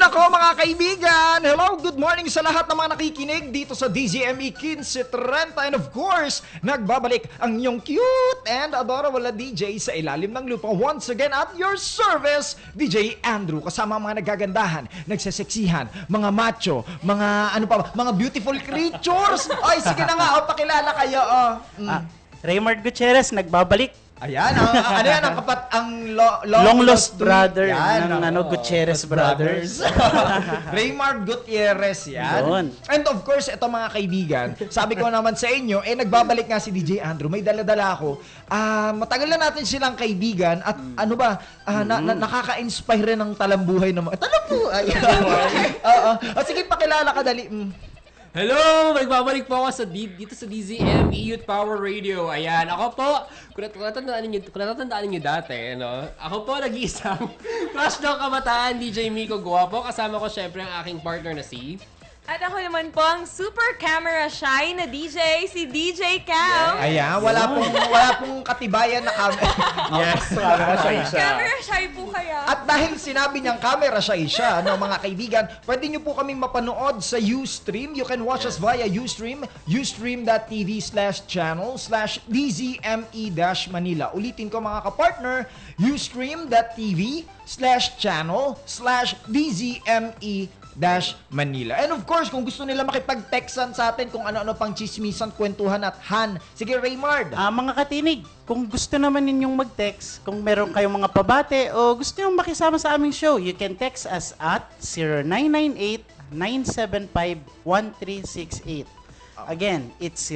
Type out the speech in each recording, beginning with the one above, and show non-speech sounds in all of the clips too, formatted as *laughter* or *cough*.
nako mga kaibigan! Hello, good morning sa lahat ng mga nakikinig dito sa DZME 1530 and of course, nagbabalik ang inyong cute and adorable DJ sa ilalim ng lupa. Once again at your service, DJ Andrew kasama ang mga nagagandahan, nagseseksihan, mga macho, mga ano pa mga beautiful creatures. Ay, sige na nga, oh, pakilala kayo. Oh. Mm. Ah, Raymond Gutierrez, nagbabalik. Ayan, ang, ano yan, ang kapat, ang lo, lo- Long lost twin. brother Yan, ng ano, Gutierrez Brothers. *laughs* Raymar Gutierrez yan. Yun. And of course, ito mga kaibigan, sabi ko naman sa inyo, eh nagbabalik nga si DJ Andrew. May dala-dala ako. Ah, matagal na natin silang kaibigan at ano ba, ah, na, na- nakaka-inspire ng talambuhay mga... Talambuhay! *laughs* Oo. O sige, pakilala ka dali. Mm. Hello! Magbabalik po ako sa D- dito sa DZM Youth Power Radio. Ayan, ako po, kung, nat- kung natatandaan niyo, kung natatandaan niyo dati, no? Ako po nag-iisang *laughs* crush ng kabataan, DJ Miko Guapo. Kasama ko syempre ang aking partner na si... At ako naman po ang super camera shy na DJ, si DJ Cam. Ayan, wala pong, wala pong katibayan na camera. *laughs* yes, camera siya siya. Camera shy po kaya. At dahil sinabi niyang camera siya siya, no, mga kaibigan, pwede niyo po kaming mapanood sa Ustream. You can watch us via Ustream, ustream.tv slash channel slash dzme-manila. Ulitin ko mga kapartner, ustream.tv slash channel slash dzme dash Manila. And of course, kung gusto nila makipag-textan sa atin kung ano-ano pang chismisan, kwentuhan at han. Sige, Raymard. Ah, mga katinig, kung gusto naman ninyong mag-text, kung meron kayong mga pabate o gusto niyo makisama sa aming show, you can text us at 0998-975-1368. Again, it's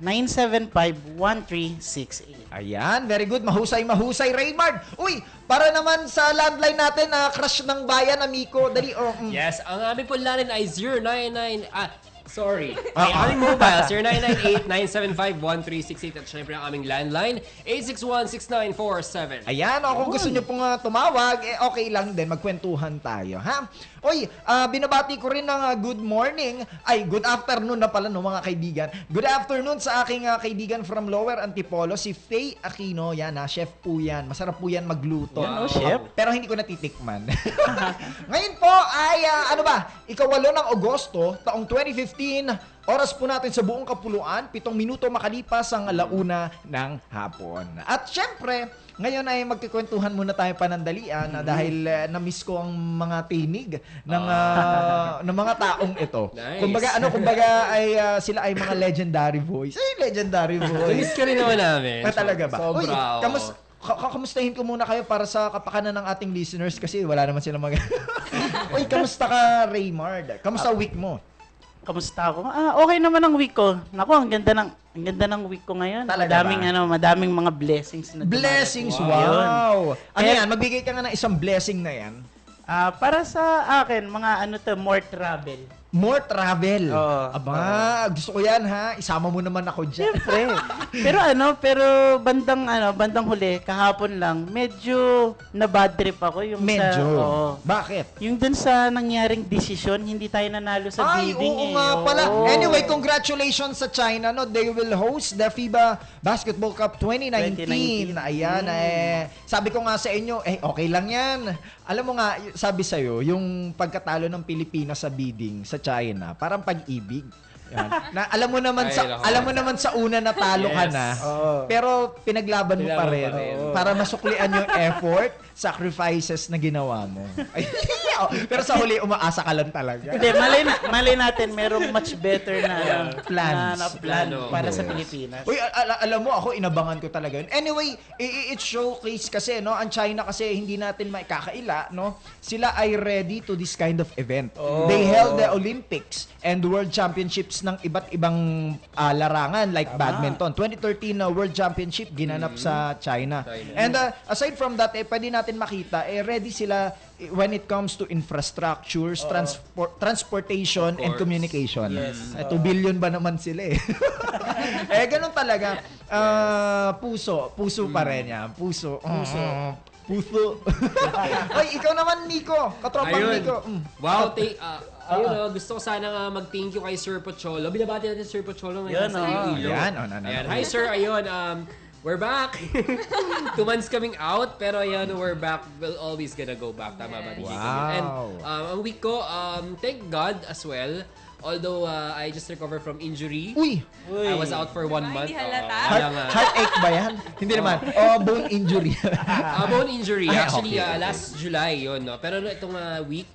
0998-975-1368. Ayan, very good. Mahusay, mahusay, Raymard. Uy, para naman sa landline natin na crush ng bayan, amigo. Dali, oh. mm. Yes, ang aming po line ay 099... Ah, sorry. Ah, Ay, aming mobile, *laughs* 0998-975-1368 at syempre ang aming landline, 861-6947. Ayan, o kung gusto nyo pong ah, tumawag, eh okay lang din, magkwentuhan tayo, ha? Uy, ah, binabati ko rin ng ah, good morning, ay good afternoon na pala no mga kaibigan. Good afternoon sa aking ah, kaibigan from Lower Antipolo, si Faye Aquino. Yan ha, chef po yan. Masarap po yan magluto. Yan, oh, chef. Pero hindi ko natitikman. *laughs* Ngayon po ay, ah, ano ba, ikawalo ng Agosto, taong 2015, oras po natin sa buong kapuluan, pitong minuto makalipas ang alauna ng hapon. At syempre, ngayon ay magkikwentuhan muna tayo panandalian na dahil eh, na-miss ko ang mga tinig ng, ah, ng mga taong ito. Nice. Kumbaga, ano, kumbaga ay ah, sila ay mga legendary voice. Ay, legendary *laughs* voice. Miss ka rin naman namin. Ah, talaga ba? Sobra. Uy, kamus, ka- ka- kamustahin ko muna kayo para sa kapakanan ng ating listeners kasi wala naman sila mag... *laughs* Uy, kamusta ka, Raymard? Kamusta week mo? Kamusta ako? Ah, okay naman ang week ko. Naku, ang ganda ng ang ganda ng week ko ngayon. Talaga madaming ba? ano, madaming mga blessings na. Blessings, Yun. wow! Ano Kaya- yan? Magbigay ka nga ng isang blessing na yan. Ah, para sa akin, mga ano to, more travel. More travel. Oo. Aba, gusto ko yan ha. Isama mo naman ako dyan. Siyempre. *laughs* pero ano, pero bandang ano, bandang huli, kahapon lang, medyo na bad trip ako yung Medyo. sa oo. Bakit? Yung dun sa nangyaring desisyon, hindi tayo nanalo sa Ay, bidding oo eh. nga pala. Oo. Anyway, congratulations sa China. No? They will host the FIBA Basketball Cup 2019. 2019. Ayan, Mm. eh. Sabi ko nga sa inyo, eh, okay lang yan. Alam mo nga, y- sabi sa'yo, yung pagkatalo ng Pilipinas sa bidding sa China, parang pag-ibig. Yan. Na, alam mo naman Ay, sa nako. alam mo naman sa una na talo ka Yes. na. Oo. Pero pinaglaban mo pa Pinaglaban rin, pa rin. para masuklian yung effort, sacrifices na ginawa mo. Ay, *laughs* pero sa huli umaasa ka lang talaga. Hindi, malay, malay natin, merong much better na, ano, Plans. na, na plan Plano. para sa Yes. Pilipinas. Uy, al- al- alam mo, ako inabangan ko talaga yun. Anyway, i- i- it's showcase kasi, no? Ang China kasi hindi natin maikakaila, no? Sila ay ready to this kind of event. They held the Olympics and World Championships ng iba't ibang ah, larangan like badminton. 2013 na World Championship ginanap sa China. China. And uh, aside from that, eh, pwede natin makita, eh, ready sila eh, when it comes to infrastructures, transport, transportation, and communication. Yes. Eh, 2 billion ba naman sila eh. *laughs* eh, ganun talaga. Ah, puso. Puso pa rin yan. Puso. Puso. Puso. *laughs* Ay, ikaw naman, Nico. Katropang Ayun. Nico. Mm. Wow, thank, ah, ayun oh, gusto ko sana nga mag-thank you kay Sir Pocholo. Binabati natin si Sir Pocholo ngayon Yan, sa oh. Yan, oh, na, na, Ayan. Hi Sir, ayun. Um, we're back. *laughs* Two months coming out, pero yun, we're back. We'll always gonna go back. Tama ba, DJ Wow. And um, ang week ko, um, thank God as well. Although uh, I just recovered from injury. Uy, I was out for one Diba, month. hindi halata? Oo, heart, heartache ba yan? Hindi naman. *laughs* Oh, bone injury. Uh, *laughs* bone injury. Ay, Actually, okay, uh, okay. last July yun, no? Pero itong uh, week,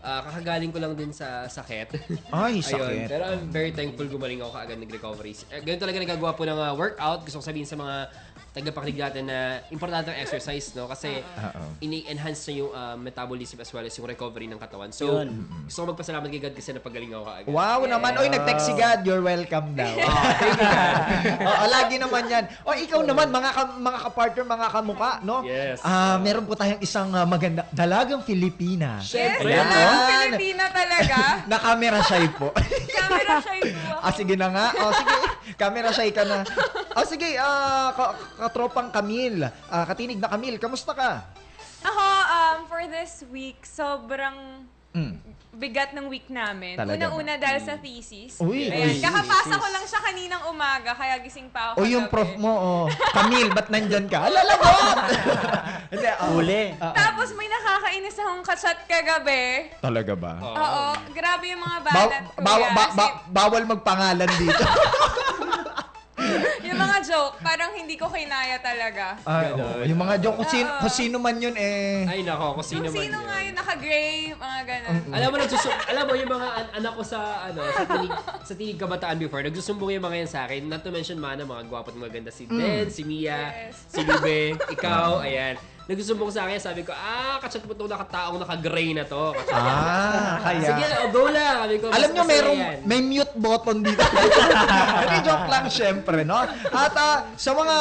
uh, kakagaling ko lang din sa sakit. *laughs* Ay, Ayun. sakit. Pero I'm very thankful gumaling ako kaagad nag-recovery. Eh, ganun talaga nagagawa po ng uh, workout. Gusto ko sabihin sa mga tagapakinig natin na importante ang exercise, no? Kasi Oo. ini-enhance na yung uh, metabolism as well as yung recovery ng katawan. So, Yun. gusto ko magpasalamat kay God kasi napagaling ako kaagad. Wow naman. Oy, nag-text si God. You're welcome daw. *laughs* Oo, lagi naman yan. O, ikaw naman, mga ka, mga ka-partner, mga kamukha, no? Yes. Ah, meron po tayong isang ah, maganda, dalagang Filipina. Yes, Siyempre. Ayan. talagang Pilipina talaga. *laughs* Na-camera shy po. Camera shy po ah, sige na nga. O, sige. Camera shy ka na. O, sige. Ah, ka- katropang Camille. Ah, katinig na Camille. Kamusta ka? Ako, um, for this week, sobrang Mm. bigat ng week namin. Talaga Una-una dahil sa thesis. Uy, Ayan, uy. kakapasa ko lang siya kaninang umaga, kaya gising pa O, ako yung kagabi. prof mo, oh. Camille, ba't nandyan ka? Alalagot! *laughs* Hindi, ah. Uli. Tapos may nakakainis akong kachat kagabi. Talaga ba? Oo, grabe yung mga Ba- balat ko. ba- yeah. ba- ba- bawal magpangalan dito. *laughs* *laughs* yung mga joke, parang hindi ko kinaya talaga. Ay, oo. Yung mga joke, kung sino, Oo. kung sino man yun eh. Ay, nako, kung sino Yung man sino yun. nga yun, naka-gray, mga ganun. Alam mo, nagsusum alam mo yung mga an- anak ko sa ano sa tinig sa tinig kabataan before, nagsusumbong yung mga yan sa akin. Not to mention mana mga gwapo at maganda si Den, si Mia, Yes. si Libe, ikaw, ayan. Nagsusumbong sa akin, sabi ko, ah, kachat mo itong nakataong naka-gray na to. Ah, kaya. Sige, oh, go lang. Sabi ko, Alam nyo, merong, yan. may mute button dito. *laughs* Hindi, joke lang, syempre, no? At ah, sa mga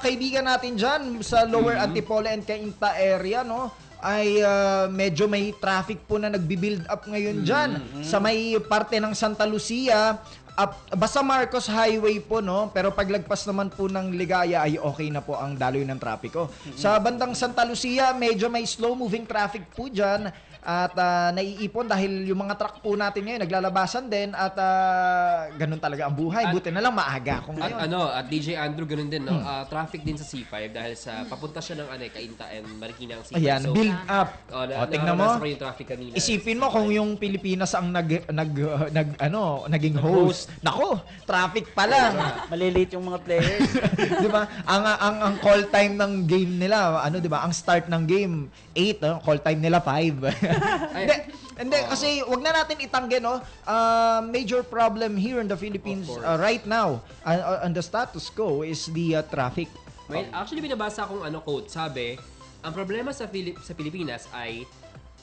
kaibigan natin dyan, sa Lower Antipolo and Cainta area, no? ay ah, medyo may traffic po na nagbi-build up ngayon dyan. Sa may parte ng Santa Lucia, up, basta Marcos Highway po, no? Pero paglagpas naman po ng Ligaya ay okay na po ang daloy ng trapiko. Sa bandang Santa Lucia, medyo may slow-moving traffic po dyan at ah, naiipon dahil yung mga truck po natin ngayon naglalabasan din at ah, ganun talaga ang buhay. At- Buti na lang maaga ako At ngayon. ano, at DJ Andrew ganun din, Hmm. no? Ah, traffic din sa C5 dahil sa papunta siya ng ano, eh, Cainta and Marikina ang C5. Ayan, So, build up. Oh, O, na, tingnan mo. yung traffic kanina. Isipin mo kung yung Pilipinas ang nag nag nag ano, naging host. Nako, traffic pa lang. Malilate yung mga players. *laughs* 'Di ba? Ang ang ang call time ng game nila, ano 'di ba? Ang start ng game 8, no? call time nila 5. *laughs* Hindi, hindi kasi wag na natin itanggi no. Uh, major problem here in the Philippines uh, right now uh, on the status quo is the uh, traffic. May, actually, binabasa akong ano quote, sabi, ang problema sa, Filip, sa Pilipinas ay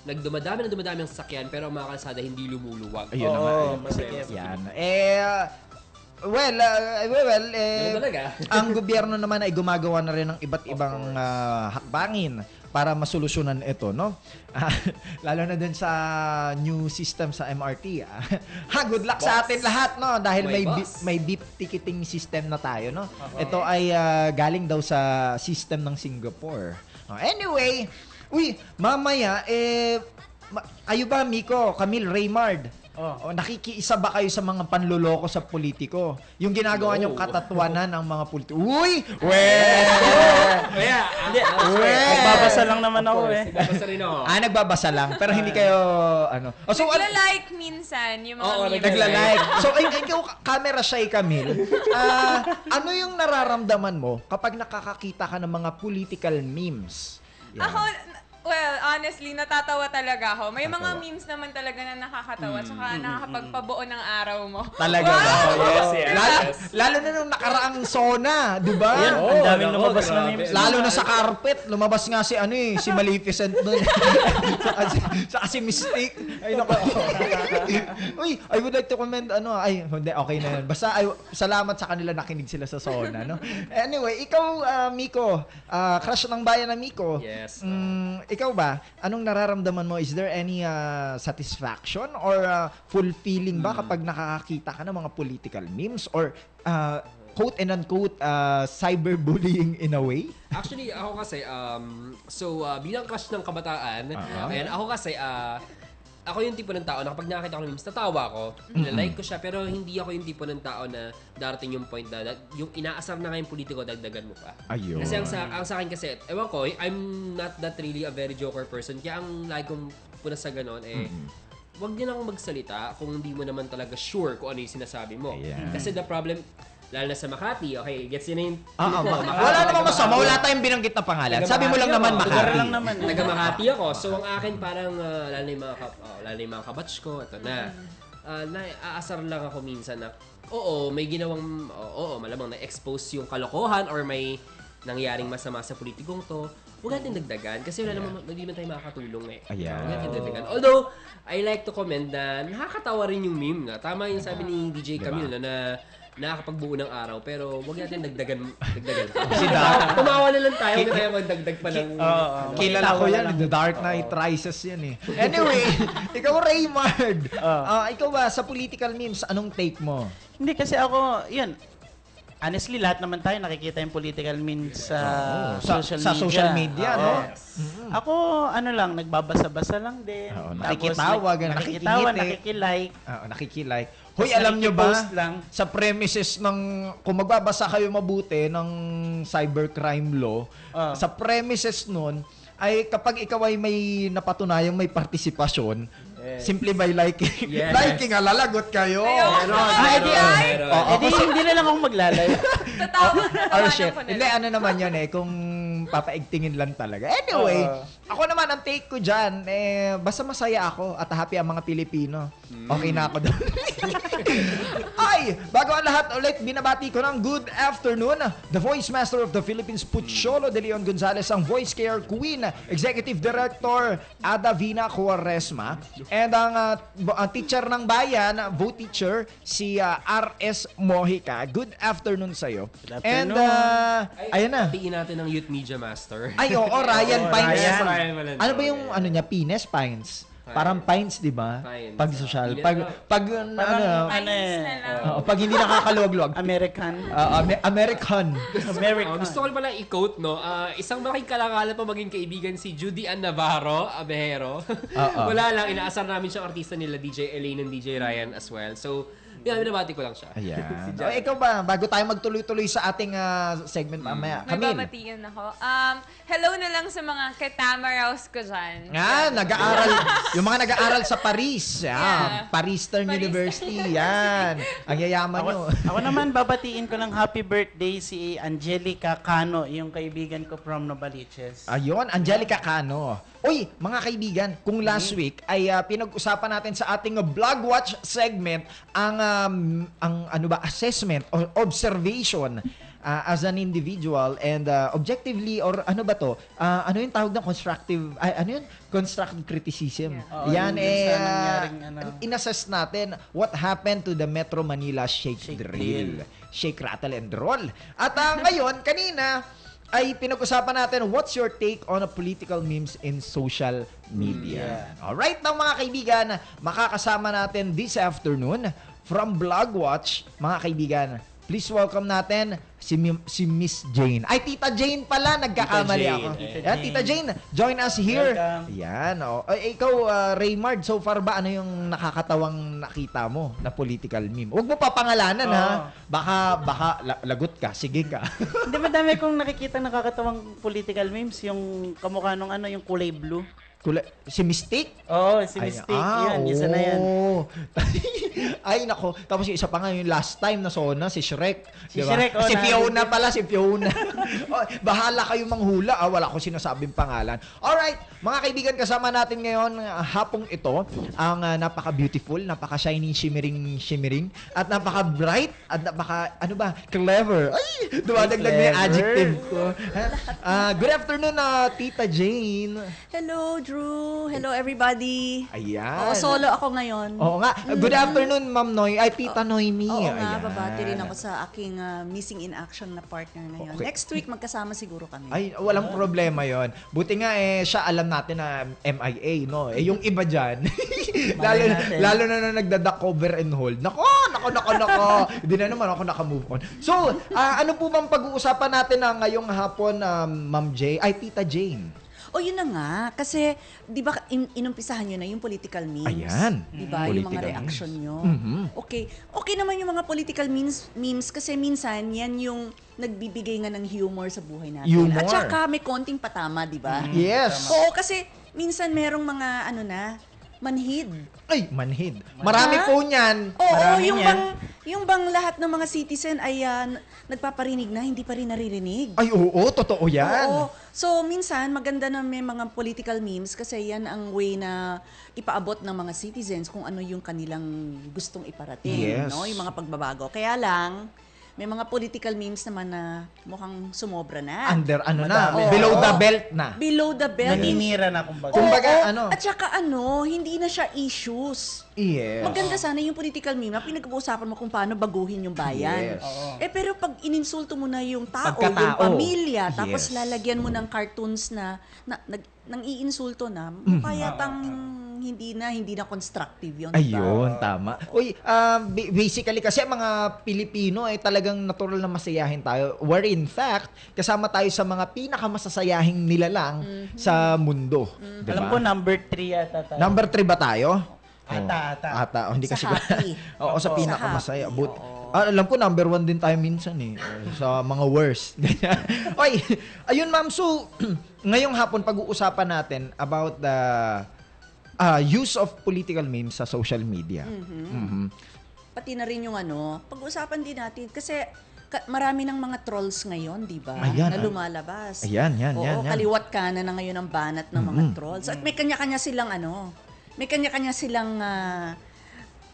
nagdumadami na dumadami ang sasakyan pero ang mga kalsada hindi lumuluwag. Ayun na nga. Oo, eh. masikip. Yan. Eh uh, well, uh, well, well, eh, ang gobyerno naman ay gumagawa na rin ng iba't ibang ah, hakbangin para masolusyonan ito, no? Ah, *laughs* lalo na din sa new system sa MRT. ah. *laughs* ha, good luck sa atin lahat, no? Dahil may boss. bi- may beep ticketing system na tayo, no? Ito ay ah, galing daw sa system ng Singapore. Oh, anyway, uy, mamaya eh ma- kayo ba, Miko, Camille, Raymard? Oh. O, nakikiisa ba kayo sa mga panluloko sa politiko? Yung ginagawa No. niyong katatuanan ng mga politiko. Uy! Weh! Kaya, Hindi, Weh! nagbabasa lang naman ako eh. Nagbabasa rin ako. ah, nagbabasa lang. Pero hindi kayo, ano. Oh, so, Nagla-like minsan yung mga Oo, memes. nagla-like. So, ay- ikaw, camera shy, Camille. Ah, ano yung nararamdaman mo kapag nakakakita ka ng mga political memes? Yan. Ako, well, honestly, natatawa talaga ako. May mga memes naman talaga na nakakatawa, tsaka nakakapagpabuo ng araw mo. Talaga ba? Wow! Yes, yes, Lalo, yes. lalo na nung nakaraang sona, di ba? Yan, Oo, ang daming lumabas na memes. Lalo na sa carpet, lumabas nga si ano eh, si Maleficent doon. *laughs* saka, si, saka si Mystique. Ay nako. *laughs* Uy, I would like to comment ano, ay hindi okay na yun. Basta ay, salamat sa kanila nakinig sila sa Sona, no. *laughs* Anyway, ikaw ah, Miko, ah, crush ng bayan na Miko. Yes. Mm, ikaw ba, anong nararamdaman mo? Is there any ah, satisfaction or ah, fulfilling ba kapag nakakakita ka ng mga political memes or ah, quote and unquote ah, cyberbullying in a way? Actually, ako kasi, um, so uh, bilang crush ng kabataan, Ah. ayan, ako kasi, uh, ako yung tipo ng tao na kapag nakakita ko ng memes, natawa ako, like ko siya, pero hindi ako yung tipo ng tao na darating yung point na, na yung inaasar na nga yung politiko, dagdagan mo pa. Ayun. Kasi ang sa, ang sa akin kasi, ewan ko, I'm not that really a very joker person. Kaya ang like kong puna sa ganon, eh, wag niyo lang magsalita kung hindi mo naman talaga sure kung ano yung sinasabi mo. Ayan. Kasi the problem, lalo na sa Makati, okay, gets yun na yung... Ah, ah, Makati, wala namang masama, wala tayong binanggit na pangalan. Sabi mo lang Makati naman ako. Makati. Lugar lang naman. Taga Makati ako. So, ang akin parang, uh, lalo na yung mga, kap, oh, lalo na yung mga kabatch ko, ito na. Uh, na aasar lang ako minsan na, oo, may ginawang, oo, oo, malamang na-expose yung kalokohan or may nangyaring masama sa politikong to, huwag natin dagdagan kasi wala naman, hindi man tayo makakatulong eh. Ayan. Huwag natin dagdagan. Although, I like to comment na nakakatawa rin yung meme na. Tama yung sabi ni DJ Diba? Camille na, na nakakapagbuo ng araw pero huwag natin dagdagan dagdagan. *laughs* Si Doc. Tumawa na lang tayo, tayo magdagdag pa ng ano. Kilala ko yan, The Dark Knight Rises yan eh. *laughs* Anyway, *laughs* ikaw Raymard. Ah, ikaw ba, sa political memes, anong take mo? Hindi kasi ako, yun, honestly, lahat naman tayo nakikita yung political memes sa, sa- social sa media. social media, Oo. no? Ako, ano lang, nagbabasa-basa lang din. Tapos, nakikitawa, ganun, nakikitawa, nakikilike. Ah, nakikilike. Hoy, alam nyo ba, lang. sa premises ng, kung magbabasa kayo mabuti ng cybercrime law, Ah. sa premises nun, ay kapag ikaw ay may napatunayang may partisipasyon, simply by liking, *laughs* Yes. liking, alalagot kayo. Meron, Ah, edi, hindi na lang ako maglalayo. Tatawa, *laughs* Or tatawanan shit. Hindi, ano naman yun eh, kung papaigtingin lang talaga. Anyway, Oo. ako naman, ang take ko dyan, eh, basta masaya ako at happy ang mga Pilipino. Okay na ako doon. *laughs* Ay, bago ang lahat ulit, binabati ko ng good afternoon. The Voice Master of the Philippines, Pucholo de Leon Gonzalez, ang Voice Care Queen, Executive Director Ada Vina Cuaresma, and ang, ang teacher ng bayan, vote teacher, si ah, R.S. Mojica. Good afternoon sa'yo. Good And, afternoon. ah, ayan na. Tiin natin ng Youth Media Master. Ay, oo, *laughs* Ryan Oo, Pines. Ryan. Ano ba yung ano niya? Pines? Pines? Parang Pines, di ba? Pines, Pag ah. social. Pines Pag, na. pag, ano, ano eh, na lang. oo, pag hindi nakakaluwag-luwag. American. Ah, Ame- American. *laughs* American. Oh, gusto ko rin pala i-quote, no? Ah, isang malaking kalangalan pa maging kaibigan si Judy Ann Navarro, Abejero. Oo. *laughs* Wala lang, inaasar namin siyang artista nila, DJ Elaine and DJ Ryan as well. So, binabati ko lang siya. Ayan. *laughs* o, ikaw ba? Bago tayo magtuloy-tuloy sa ating ah, segment mamaya. May Camille. babatiin ako. Um, hello na lang sa mga katamaraws ko dyan. Nga, nag-aaral. *laughs* yung mga nag-aaral sa Paris. Yeah. Yeah. Paris Eastern Paris University. *laughs* Yan. Ang yayaman Ako, nyo. ako naman, babatiin ko ng happy birthday si Angelica Cano, yung kaibigan ko from Novaliches. Ayun, Angelica Cano. Uy, mga kaibigan, kung last week ay ah, pinag-usapan natin sa ating Blog Watch segment ang um, ang ano ba assessment or observation ah, as an individual and ah, objectively or ano ba to? Ah, ano yung tawag ng constructive ay, ano yun? Constructive criticism. Oo, Yan yung eh ah, nangyaring ano. inassess natin what happened to the Metro Manila Shake, Shake Drill. Drill. Shake, Rattle, and Roll. At ah, ngayon, kanina, ay pinag-usapan natin what's your take on a political memes in social media. Alright, ng mga kaibigan, makakasama natin this afternoon from Blogwatch, mga kaibigan, please welcome natin si, si Miss Jane. Ay, Tita Jane pala, nagkakamali Tita ako. Jane, Tita Yan, Jane. Tita Jane, join us here. Welcome. Yan, oh. Ay, ikaw, ah, Raymard, so far ba ano yung nakakatawang nakita mo na political meme? Huwag mo papangalanan, ha? Oo. Baka, baka la- lagot ka, sige ka. Hindi madami kong nakikita nakakatawang political memes, yung kamukha nung ano, yung kulay blue. Kula- si Mystique? Oo, oh, si Ay, Mystique, ah, yan, isa na yan. *laughs* Ay, nako. Tapos yung isa pa nga, yung last time na sona, si Shrek. Si Diba? Shrek, oh, si Fiona pala, si Fiona. *laughs* oh, bahala kayo manghula. Ah, wala ko sinasabing pangalan. Alright, mga kaibigan, kasama natin ngayon ah, hapong ito ang ah, napaka-beautiful, napaka-shiny, shimmering, shimmering, at napaka-bright, at napaka, ano ba, clever. Ay, dumadagdag na yung adjective ko. *laughs* Ah, good afternoon, ah, Tita Jane. Hello, Drew. Hello, everybody. Ayan. Oo, solo ako ngayon. Oo nga. Good afternoon, Ma'am Noy. Ay, Tita Noemi. Oo nga, Ayan. babati rin ako sa aking ah, missing in action na partner ngayon. Okay. Next week, magkasama siguro kami. Ay, walang problema yon. Buti nga eh, siya alam natin na MIA, no? Eh, yung iba dyan, lalo, natin. lalo na na nagdadak cover and hold. Nako, nako, nako, nako. *laughs* Hindi na naman ako naka-move on. So, ah, ano po bang pag-uusapan natin na ngayong hapon, um, Ma'am J? Ay, Tita Jane. O yun na nga, kasi di ba in, inumpisahan nyo na yung political memes? Ayan. Di ba? Yung mga Political reaction nyo. Mhm. Okay. Okay naman yung mga political memes, memes kasi minsan yan yung nagbibigay nga ng humor sa buhay natin. Humor. At saka may konting patama, di ba? Yes. Oo, kasi minsan merong mga ano na, manhid. Ay, manhid. Marami Ha? po niyan. Oo, Marami yung yan. bang, yung bang lahat ng mga citizen ay n- nagpaparinig na, hindi pa rin naririnig. Ay, oo, totoo yan. Oo. So, minsan, maganda na may mga political memes kasi yan ang way na ipaabot ng mga citizens kung ano yung kanilang gustong iparating. Yes. No? Yung mga pagbabago. Kaya lang, may mga political memes naman na mukhang sumobra na. Under, ano Madami. na, below Oo. the belt na. Below the belt. Naninira na kumbaga. Oo, Kumbaga, ano? At saka ano, hindi na siya issues. Yes. Maganda sana yung political meme na pinag-uusapan mo kung paano baguhin yung bayan. Yes. Oo. Eh pero pag ininsulto mo na yung tao, Pagkatao. yung pamilya, tapos Yes. lalagyan mo ng cartoons na, na nag, nang iinsulto na, Mm-hmm. Hindi na hindi na constructive yun. Ayun, tama. Uy, um, ba- basically kasi ang mga Pilipino ay talagang natural na masayahin tayo. Where in fact, kasama tayo sa mga pinakamasasayahing nilalang sa mundo. Diba? Alam ko, number 3 yata tayo. Number 3 ba tayo? Ata, Oh. ata. Ata, oh, hindi Sa kasi happy. *laughs* Oo, sa Sa pinakamasaya. happy, But, ah, alam ko number 1 din tayo minsan eh. Sa mga worst. *laughs* Oy, ayun ma'am, so *clears throat* ngayong hapon pag-uusapan natin about the ah, use of political memes sa social media. Mhm. Pati na rin yung ano, pag-usapan din natin kasi ka- marami ng mga trolls ngayon, di ba? Ayan, na lumalabas. Ayan, yan, Oo, yan, yan. kaliwat kanan na ngayon ang banat ng mga trolls. At may kanya-kanya silang ano, may kanya-kanya silang ah,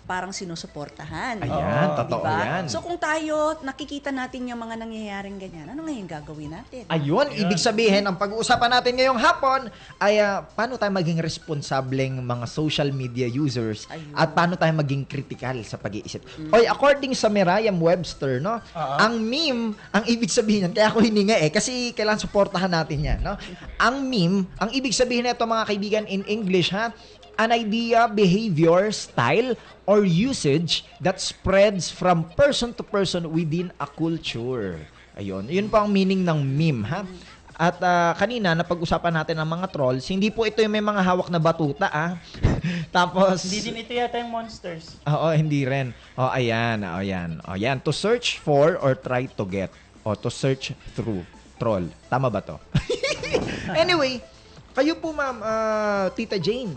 parang sinusuportahan. Ayan, Oo, totoo diba? yan. So kung tayo, nakikita natin yung mga nangyayaring ganyan, ano ngayon gagawin natin? Ayun, ibig sabihin, ang pag-uusapan natin ngayong hapon ay ah, paano tayo maging responsableng mga social media users Ayun. at paano tayo maging critical sa pag-iisip. Oy, according sa Merriam-Webster, no, ang meme, ang ibig sabihin yan, kaya ako hininga eh, kasi kailangan suportahan natin yan, no? Ang meme, ang ibig sabihin nito mga kaibigan in English, ha, an idea, behavior, style, or usage that spreads from person to person within a culture. Ayun. Yun po ang meaning ng meme, ha? At ah, kanina, napag-usapan natin ang mga trolls. Hindi po ito yung may mga hawak na batuta, ah. *laughs* Tapos... Hindi din ito yata yung monsters. Oo, hindi rin. Oh, ayan, oh, ayan. Oh, ayan. To search for or try to get. O to search through. Troll. Tama ba to? *laughs* anyway, kayo po ma'am, ah, Tita Jane,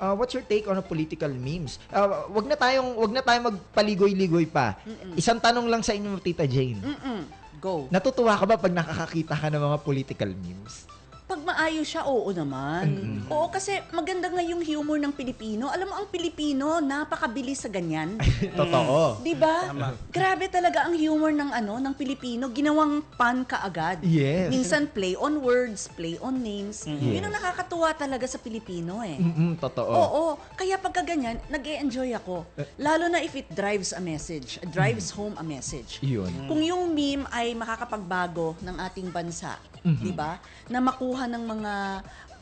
ah, what's your take on a political memes? Ah, wag na tayong wag na tayong magpaligoy-ligoy pa. Isang tanong lang sa inyo, Tita Jane. Mm-mm. Go. Natutuwa ka ba pag nakakakita ka ng mga political memes? Pag maayos siya, oo naman. Oo, kasi maganda nga yung humor ng Pilipino. Alam mo, ang Pilipino, napakabilis sa ganyan. Totoo. Di ba? Grabe talaga ang humor ng ano ng Pilipino, ginawang pan kaagad. Yes. Minsan play on words, play on names. Yes. Yun ang nakakatuwa talaga sa Pilipino eh. Mm-mm, totoo. Oo, kaya pagka ganyan, nag-e-enjoy ako. Lalo na if it drives a message, drives home a message. Yun. Kung yung meme ay makakapagbago ng ating bansa, 'di ba? Na makuha ng mga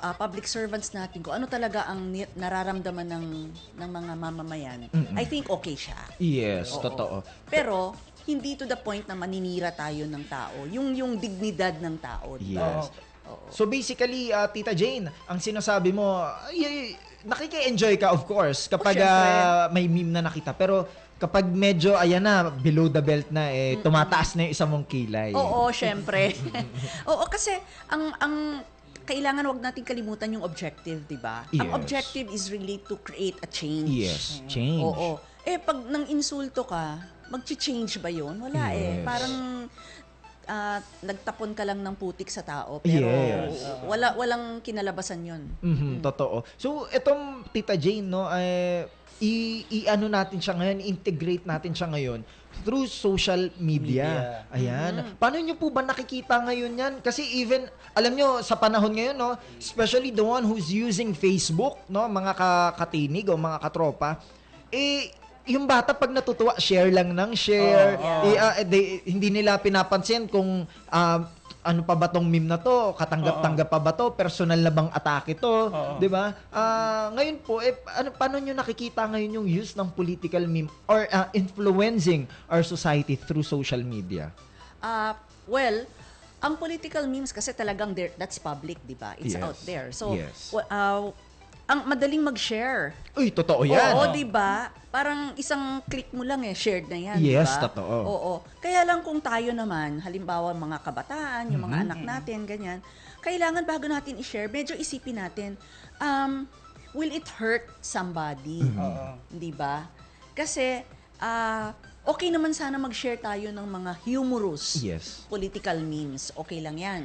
ah, public servants natin kung ano talaga ang nararamdaman ng ng mga mamamayan. I think okay siya. Yes, Oo. totoo. Pero hindi to the point na maninira tayo ng tao. Yung yung dignidad ng tao. Yes. So basically, uh, Tita Jane, ang sinasabi mo, ay, ay, nakiki-enjoy ka of course kapag Oh, syempre. uh, may meme na nakita. Pero kapag medyo, ayan na, below the belt na, eh, tumataas na yung isa mong kilay. Oo, syempre. *laughs* Oo, kasi ang ang kailangan wag natin kalimutan yung objective, 'di ba? Ang Yes. objective is really to create a change. Yes, change. Oo. Eh pag nang insulto ka, magchi-change ba 'yon? Wala eh. Yes. Parang ah, nagtapon ka lang ng putik sa tao pero Yes. wala walang kinalabasan 'yon. Mhm, totoo. So, itong Tita Jane, no, eh, i, i-ano natin siya ngayon, integrate natin siya ngayon through social media. Ayan. Paano nyo po ba nakikita ngayon yan? Kasi even, alam nyo, sa panahon ngayon, no, especially the one who's using Facebook, no, mga ka- katinig o mga katropa, eh, yung bata pag natutuwa, share lang ng share. Eh, ah, eh, they- hindi nila pinapansin kung ah, ano pa ba tong meme na to? Katanggap-tanggap pa ba to? Personal na bang atake to? 'Di ba? Ah, ngayon po eh ano paano niyo nakikita ngayon yung use ng political meme or ah, influencing our society through social media? Ah, well, ang political memes kasi talagang there, that's public, di ba? It's Yes. out there. So, Yes. uh, ang madaling mag-share. Uy, totoo yan. Oo, di ba? Parang isang click mo lang eh, shared na yan, di Yes, ba? totoo. Oo. Kaya lang kung tayo naman, halimbawa mga kabataan, yung Mm-hmm. mga anak natin, ganyan, kailangan bago natin i-share, medyo isipin natin, um, will it hurt somebody? Mm-hmm. Di ba? Kasi, ah, okay naman sana mag-share tayo ng mga humorous Yes. political memes. Okay lang yan.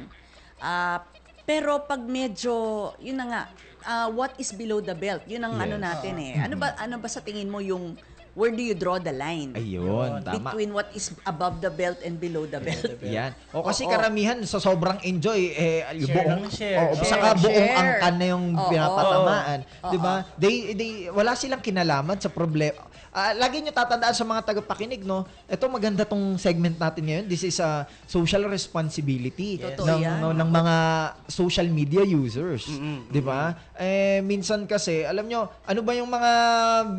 Ah, pero pag medyo, yun na nga, ah, what is below the belt? Yun ang Yes. ano natin eh. Ano ba, ano ba sa tingin mo yung, where do you draw the line? Ayun, tama. Between what is above the belt and below the belt. Yan. O kasi Oo. karamihan sa sobrang enjoy eh yung Share buong lang share. Oo, Share, saka buong share. angkan na yung Oo. pinapatamaan. 'di ba? They they wala silang kinalaman sa problema. Ah, lagi nyo tatandaan sa mga tagapakinig, no? Ito maganda tong segment natin ngayon. This is a social responsibility Totoo ng, yan. ng mga social media users, 'di ba? Eh minsan kasi, alam nyo, ano ba yung mga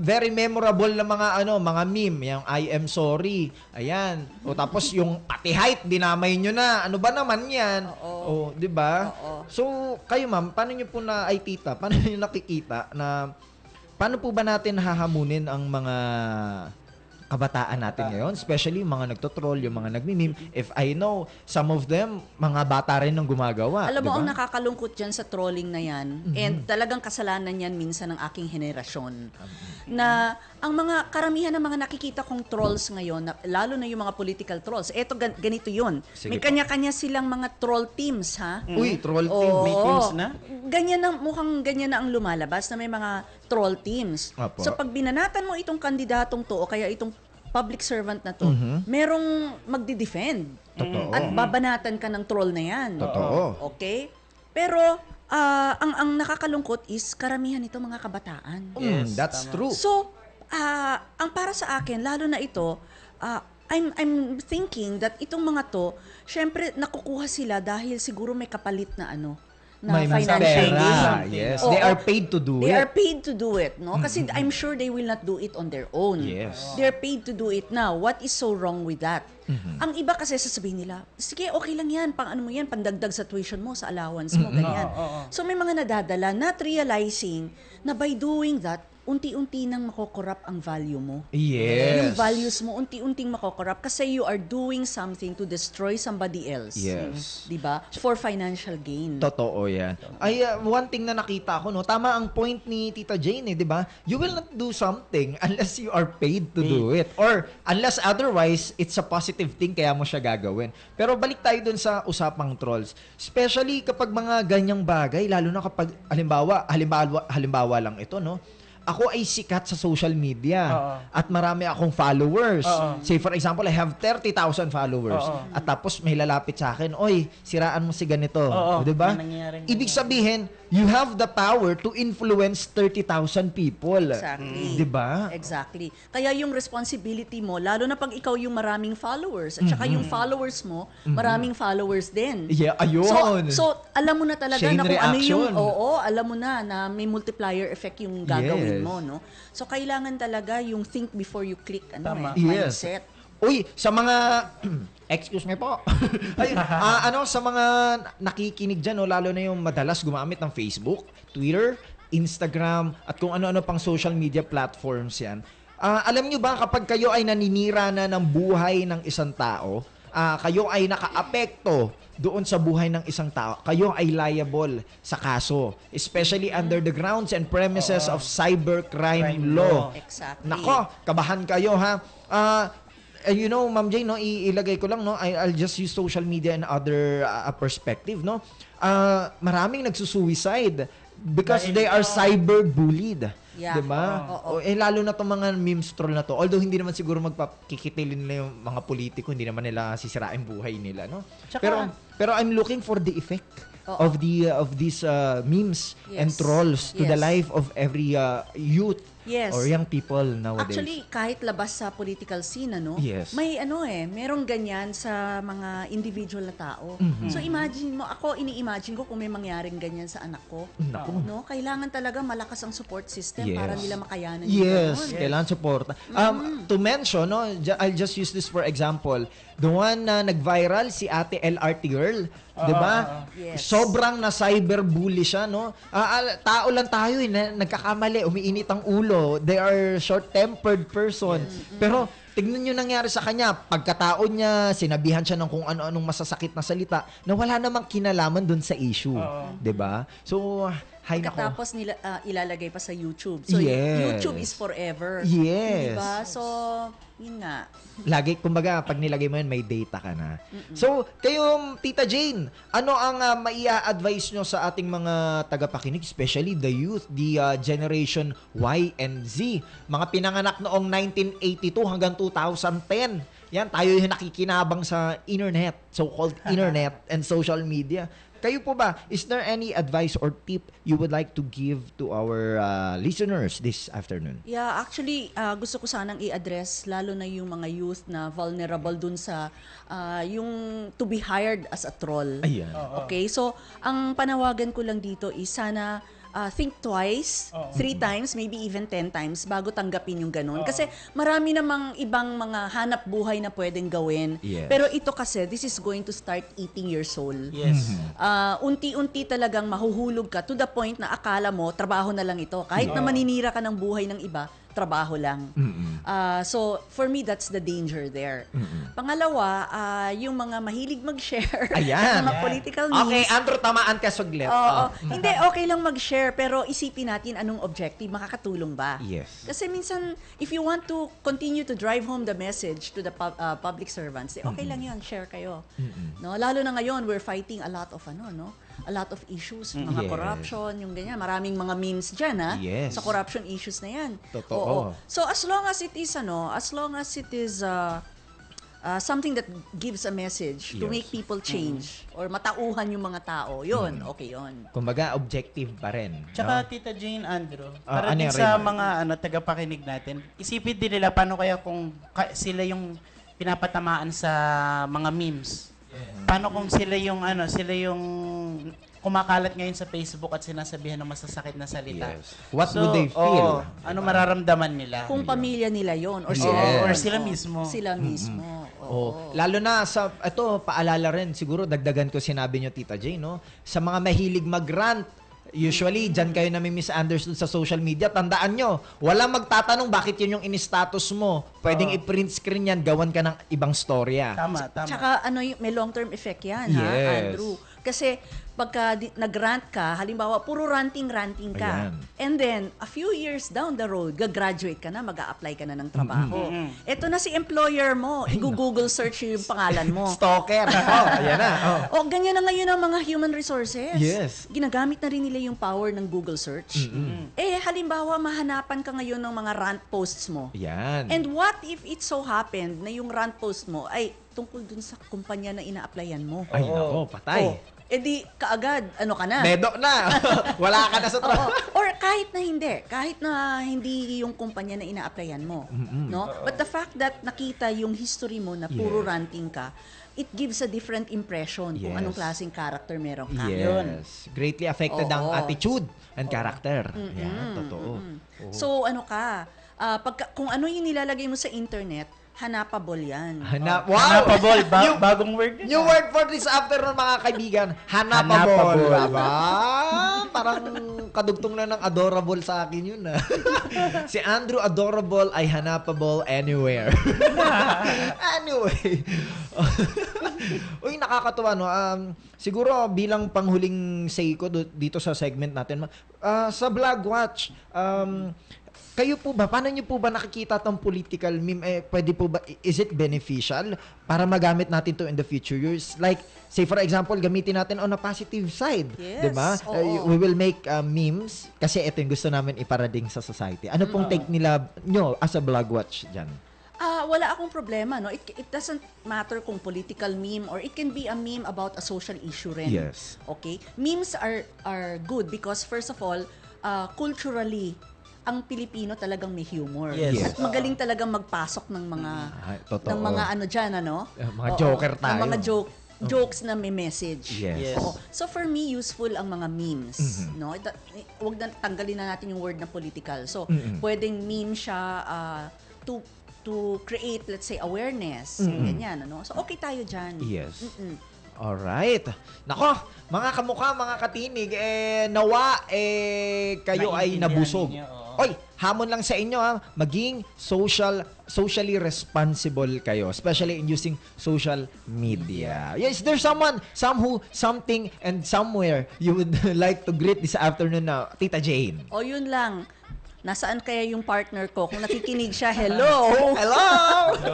very memorable na mga ano, mga meme, yung I am sorry. Ayan. O tapos yung pati height dinamay nyo na. Ano ba naman 'yan? Oo. O, 'di ba? Oo. So, kayo ma'am, paano nyo po na ay tita, paano nyo nakikita na paano po ba natin hahamunin ang mga kabataan natin ngayon, especially yung mga nagtotroll, yung mga nagmimim. If I know, some of them, mga bata rin ang gumagawa. Alam mo, di ba? ang nakakalungkot dyan sa trolling na yan, and talagang kasalanan yan minsan ng aking henerasyon, na ang mga karamihan ng mga nakikita kong trolls ngayon, na, lalo na yung mga political trolls, eto gan- ganito yun. Sige May po. kanya-kanya silang mga troll teams, ha? Uy, troll Oo. team. May teams na? Ganyan na, mukhang ganyan na ang lumalabas na may mga troll teams. Apo. So pag binanatan mo itong kandidatong to o kaya itong public servant na to, merong magdi-defend. Totoo. At babanatan ka ng troll na yan. Totoo. Okay? Pero ah, ang ang nakakalungkot is karamihan nito mga kabataan. Mm, that's tama. true. So, ah, ang para sa akin, lalo na ito, ah, I'm I'm thinking that itong mga to, syempre nakukuha sila dahil siguro may kapalit na ano, na May financial pera. Yes, Oo. they are paid to do They it. are paid to do it, no? Kasi I'm sure they will not do it on their own. Yes. They're paid to do it now. What is so wrong with that? Ang iba kasi sasabihin nila, sige, okay lang yan, pang ano mo yan, pandagdag sa tuition mo, sa allowance mo, ganyan. So may mga nadadala, not realizing na by doing that, unti-unti nang makokorrupt ang value mo. Yes. Yung values mo, unti-unting makokorrupt kasi you are doing something to destroy somebody else. Yes. Di ba? For financial gain. Totoo yan. Ay, uh, one thing na nakita ko, no, tama ang point ni Tita Jane, eh, di ba? You will not do something *laughs* unless you are paid to do it. Or unless otherwise, it's a positive thing kaya mo siya gagawin. Pero balik tayo dun sa usapang trolls. Especially kapag mga ganyang bagay, lalo na kapag, halimbawa, halimbawa, halimbawa lang ito, no? Ako ay sikat sa social media Oo. at marami akong followers. Oo. Say for example, I have 30,000 followers. Oo. At tapos may lalapit sa akin, "Oy, siraan mo si ganito." 'di ba? Ibig sabihin, you have the power to influence 30,000 people. Exactly. 'Di ba? Exactly. Kaya yung responsibility mo, lalo na pag ikaw yung maraming followers, at saka yung followers mo, maraming followers din. Yeah, ayun. So, so, alam mo na talaga Chain na kung ano yung, reaction. oo, alam mo na na may multiplier effect yung gagawin Yes. mo, no? So, kailangan talaga yung think before you click, ano Tama. eh, Yes. mindset. Uy, sa mga *clears throat* excuse me po. *laughs* Ay, *laughs* ah, ano sa mga nakikinig diyan, no, lalo na yung madalas gumamit ng Facebook, Twitter, Instagram at kung ano-ano pang social media platforms 'yan. Ah, alam niyo ba kapag kayo ay naninira na ng buhay ng isang tao, ah, kayo ay nakaapekto doon sa buhay ng isang tao, kayo ay liable sa kaso, especially under the grounds and premises of cybercrime Crime law. law. Exactly. Nako, kabahan kayo ha. Ah, eh, you know, Ma'am Jane, no, i- ilagay ko lang, no, I, I'll just use social media and other uh, perspective, no. Ah, maraming nagsusuicide because Dahil- they are cyber bullied. Yeah. 'Di ba? Oo. O, Eh lalo na tong mga memes troll na to. Although hindi naman siguro magpakikitilin nila yung mga politiko, hindi naman nila sisirain buhay nila, no. Tsaka- pero pero I'm looking for the effect Oo. of the uh, of these uh, memes and Yes. trolls to the Yes. life of every uh, youth Yes. or young people nowadays. Actually, kahit labas sa political scene, ano, Yes. may ano eh, merong ganyan sa mga individual na tao. Mm-hmm. So imagine mo, ako ini-imagine ko kung may mangyaring ganyan sa anak ko. Naku. No, kailangan talaga malakas ang support system Yes. para nila makayanan yung Yes, kailangan suporta. Um, To mention, no, I'll just use this for example. The one na nag-viral, si ate LRT Girl. di ba? Yes. Sobrang na cyberbully siya, no? Ah, ah, tao lang tayo, eh, na, nagkakamali, umiinit ang ulo. They are short-tempered person. Pero, tignan nyo nangyari sa kanya. Pagkatao niya, sinabihan siya ng kung ano-anong masasakit na salita na wala namang kinalaman dun sa issue. di ba? So, hay. Pagkatapos nila, ah, ilalagay pa sa YouTube. So, Yes. YouTube is forever. Yes. Diba? So, yun nga. Lagi, kumbaga, pag nilagay mo yan, may data ka na. So, kayo, Tita Jane, ano ang uh, maia-advise nyo sa ating mga tagapakinig, especially the youth, the uh, generation Y and Z, mga pinanganak noong 1982 hanggang 2010. Yan, tayo yung nakikinabang sa internet, so-called *laughs* internet and social media. Kayo po ba, is there any advice or tip you would like to give to our uh, listeners this afternoon? Yeah, actually, ah, gusto ko sanang i-address lalo na yung mga youth na vulnerable dun sa ah, yung to be hired as a troll. Ayan. Okay, so ang panawagan ko lang dito is sana ah, think twice, three times, maybe even ten times bago tanggapin yung ganun. Kasi marami namang ibang mga hanap buhay na pwedeng gawin. Yes. Pero ito kasi, this is going to start eating your soul. Yes. Ah, unti-unti talagang mahuhulog ka to the point na akala mo trabaho na lang ito. Kahit na maninira ka ng buhay ng iba, trabaho lang. Ah, so for me that's the danger there. Pangalawa, ah, yung mga mahilig mag-share *laughs* Ayan. ng mga political Okay, news. Andrew, tamaan ka saglit. Oo, Oh. hindi okay lang mag-share pero isipin natin anong objective, makakatulong ba? Yes. Kasi minsan if you want to continue to drive home the message to the pub- ah, public servants, eh, okay lang 'yon, share kayo. No, lalo na ngayon we're fighting a lot of ano, no? A lot of issues, mga Yes. corruption, yung ganyan. Maraming mga memes diyan, ha? Yes. Sa corruption issues na 'yan. Totoo. Oo. So as long as it is ano, as long as it is uh, uh, something that gives a message to Yes. make people change or matauhan yung mga tao, yun, okay yun. Kumbaga, objective pa rin. Tsaka no? Tita Jane Andrew, Ah, para ano din sa Raymond? mga ano tagapakinig natin, isipin din nila paano kaya kung ka- sila yung pinapatamaan sa mga memes. Paano kung sila yung ano, sila yung kumakalat ngayon sa Facebook at sinasabihan ng masasakit na salita. Yes. What would they feel? oo, ano mararamdaman nila? Kung pamilya nila yon or sila Yes. or sila mismo. Sila mismo. Oo. Oh, lalo na sa ito paalala rin siguro dagdagan ko sinabi niyo Tita Jane no sa mga mahilig mag-rant Usually, dyan kayo na may misunderstood sa social media. Tandaan nyo, walang magtatanong bakit yun yung in-status mo. Pwedeng i-print screen yan, gawan ka ng ibang storya. Tama, tama. Tsaka ano, may long-term effect yan, ha, Yes. Andrew? Kasi pagka di- nag-rant ka, halimbawa, puro ranting-ranting ka. Ayan. And then, a few years down the road, gagraduate ka na, mag-a-apply ka na ng trabaho. Ito na si employer mo, i-google search yung pangalan mo. *laughs* Stalker. oh, ayan na. Oh. O, ganyan na ngayon ang mga human resources. Yes. Ginagamit na rin nila yung power ng Google search. Eh, halimbawa, mahanapan ka ngayon ng mga rant posts mo. Yan. And what if it so happened na yung rant post mo ay tungkol dun sa kumpanya na ina-applyan mo? Ay, nako, patay. Oh, eh di, kaagad, ano ka na? Dedo na. *laughs* Wala ka na sa Oo. trabaho. Or kahit na hindi, kahit na hindi yung kumpanya na ina-applyan mo, no? But the fact that nakita yung history mo na puro Yes. ranting ka, it gives a different impression kung Yes. anong klaseng character meron ka. Yes. Greatly affected ang Oo. attitude and character. Yan, totoo. So ano ka, ah, pagka, kung ano yung nilalagay mo sa internet, hanapable yan. Hanap, wow! Hanapable, ba- Yung- bagong word. yun, New ah. word for this afternoon, mga kaibigan. Hanapable. Hanapable. Aba, *laughs* parang kadugtong na ng adorable sa akin yun. Ah. *laughs* si Andrew Adorable ay hanapable anywhere. *laughs* anyway. Uy, nakakatuwa, no? Um, siguro bilang panghuling say ko dito sa segment natin, ah, sa Vlog Watch, um, kayo po ba, paano nyo po ba nakikita tong political meme? Eh, pwede po ba, is it beneficial para magamit natin to in the future years? Like, say for example, gamitin natin on a positive side. Yes, 'di ba? Uh, we will make uh, memes kasi ito yung gusto namin iparading sa society. Ano pong take nila nyo as a Vlog Watch dyan? Ah, wala akong problema, no? It, it doesn't matter kung political meme or it can be a meme about a social issue rin. Yes. Okay? Memes are are good because first of all, uh, culturally ang Pilipino talagang may humor. Yes. At magaling talagang magpasok ng mga Ay, totoo. ng mga ano diyan ano? Eh, mga Oo, joker ng tayo. mga joke jokes na may message. Yes. Yes. Oo. So for me useful ang mga memes, Mm-hmm. no? Da- Wag na tanggalin na natin yung word na political. So pwedeng meme siya ah, to to create let's say awareness, ganyan ano. So okay tayo diyan. Yes. Mm-mm. Alright. Nako, mga kamukha, mga katinig, eh, nawa, eh, kayo ay nabusog. ninyo. Oy, hamon lang sa inyo ha, maging social, socially responsible kayo, especially in using social media. Yes, there's someone, some who, something, and somewhere you would *laughs* like to greet this afternoon na, Tita Jane. O yun lang. Nasaan kaya yung partner ko? Kung nakikinig siya, hello! *laughs* Hello!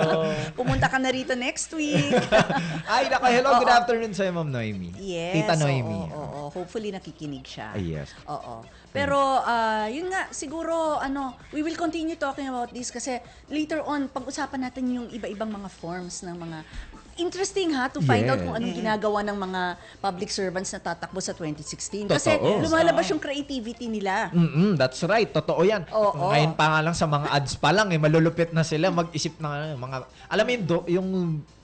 *laughs* Pumunta ka na rito next week. *laughs* Ay, nako, hello, good Oo. afternoon sa'yo, Ma'am Noemi. yes. Tita oo, Noemi. Oo, oo. Hopefully nakikinig siya. Ay, yes. Oo. Pero ah, yun nga siguro ano, we will continue talking about this kasi later on pag-usapan natin yung iba-ibang mga forms ng mga interesting ha to find out Yes. kung anong ginagawa ng mga public servants na tatakbo sa 2016 kasi Totoo. lumalabas yung creativity nila. Mm that's right. Totoo yan. Oo. Ngayon pa nga lang sa mga ads pa lang, eh, malulupit na sila mag-isip ng ano, mga, alam mo yung, do, yung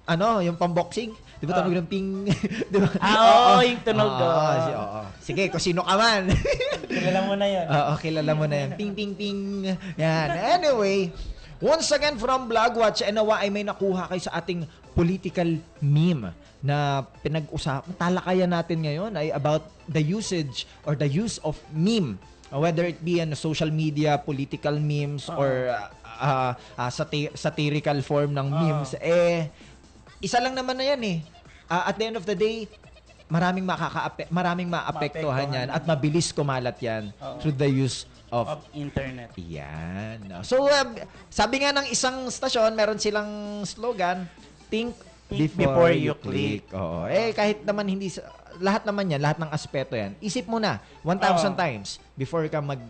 ano, yung pamboxing? Di ba tunog ng ping? *laughs* Di ba? Ah, oo, yung tunog, Oo, oo. si- oo. Sige, kung sino ka man. *laughs* Kilala mo na yun. Oo, kilala mo na yan. Ping, ping, ping. Yan. Anyway, once again from Blogwatch, eh, nawa ay may nakuha kayo sa ating political meme na pinag-usapan. Talakayan natin ngayon ay about the usage or the use of meme. Uh, whether it be in social media, political memes, or uh, uh, uh, sati- satirical form ng memes, eh, isa lang naman na yan eh. Uh, at the end of the day, maraming makaka maraming maapektuhan yan at mabilis kumalat yan Oo. through the use of Of internet. yan. So, um, sabi nga ng isang stasyon, meron silang slogan, think, Think before, before you you click. Oo. Eh, kahit naman hindi, sa- lahat naman yan, lahat ng aspeto yan, isip mo na 1,000 Oo. times before ka mag,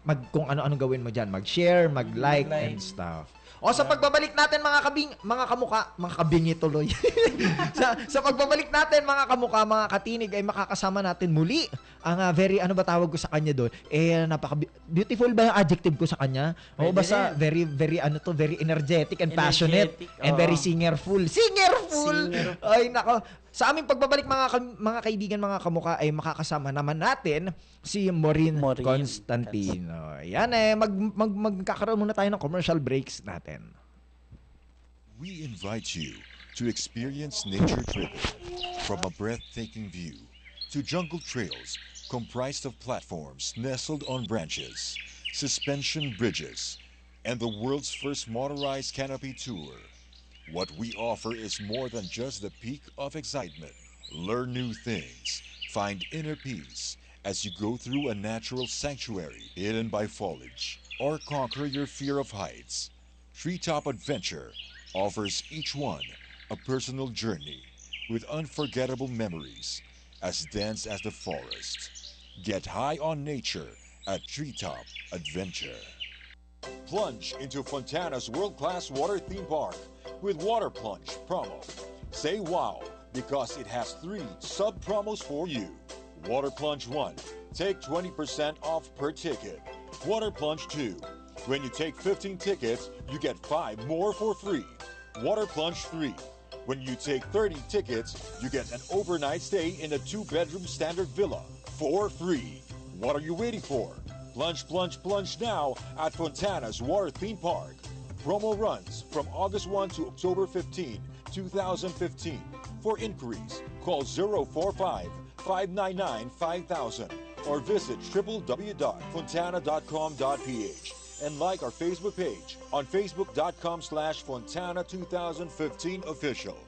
mag kung ano-ano gawin mo dyan. Mag-share, mag-like, Mag-like. and stuff. O sa pagbabalik natin mga kabing, mga kamuka, mga kabingi tuloy. *laughs* sa, sa pagbabalik natin mga kamuka, mga katinig ay makakasama natin muli ang ah, very ano ba tawag ko sa kanya doon? Eh napaka beautiful ba yung adjective ko sa kanya? O basta very very ano to, very energetic and passionate Energetic, and very singerful. Singerful. Singerful. Ay nako. Sa aming pagbabalik mga kam- mga kaibigan, mga kamuka ay makakasama naman natin si Maureen, Maureen Constantino. Yan eh mag, mag magkakaroon muna tayo ng commercial breaks natin. We invite you to experience nature driven from a breathtaking view to jungle trails comprised of platforms nestled on branches, suspension bridges, and the world's first motorized canopy tour. What we offer is more than just the peak of excitement. Learn new things, find inner peace as you go through a natural sanctuary hidden by foliage, or conquer your fear of heights. Treetop Adventure offers each one a personal journey with unforgettable memories as dense as the forest. Get high on nature at Treetop Adventure. Plunge into Fontana's world class water theme park with Water Plunge promo. Say wow because it has three sub promos for you. Water Plunge 1, take 20% off per ticket. Water Plunge 2, when you take 15 tickets, you get 5 more for free. Water Plunge 3, when you take 30 tickets, you get an overnight stay in a two bedroom standard villa for free. What are you waiting for? Plunge, plunge, plunge now at Fontana's Water Theme Park. Promo runs from August 1 to October 15, 2015. For inquiries, call 045 599 5000 or visit www.fontana.com.ph and like our Facebook page on facebook.com slash Fontana 2015 official.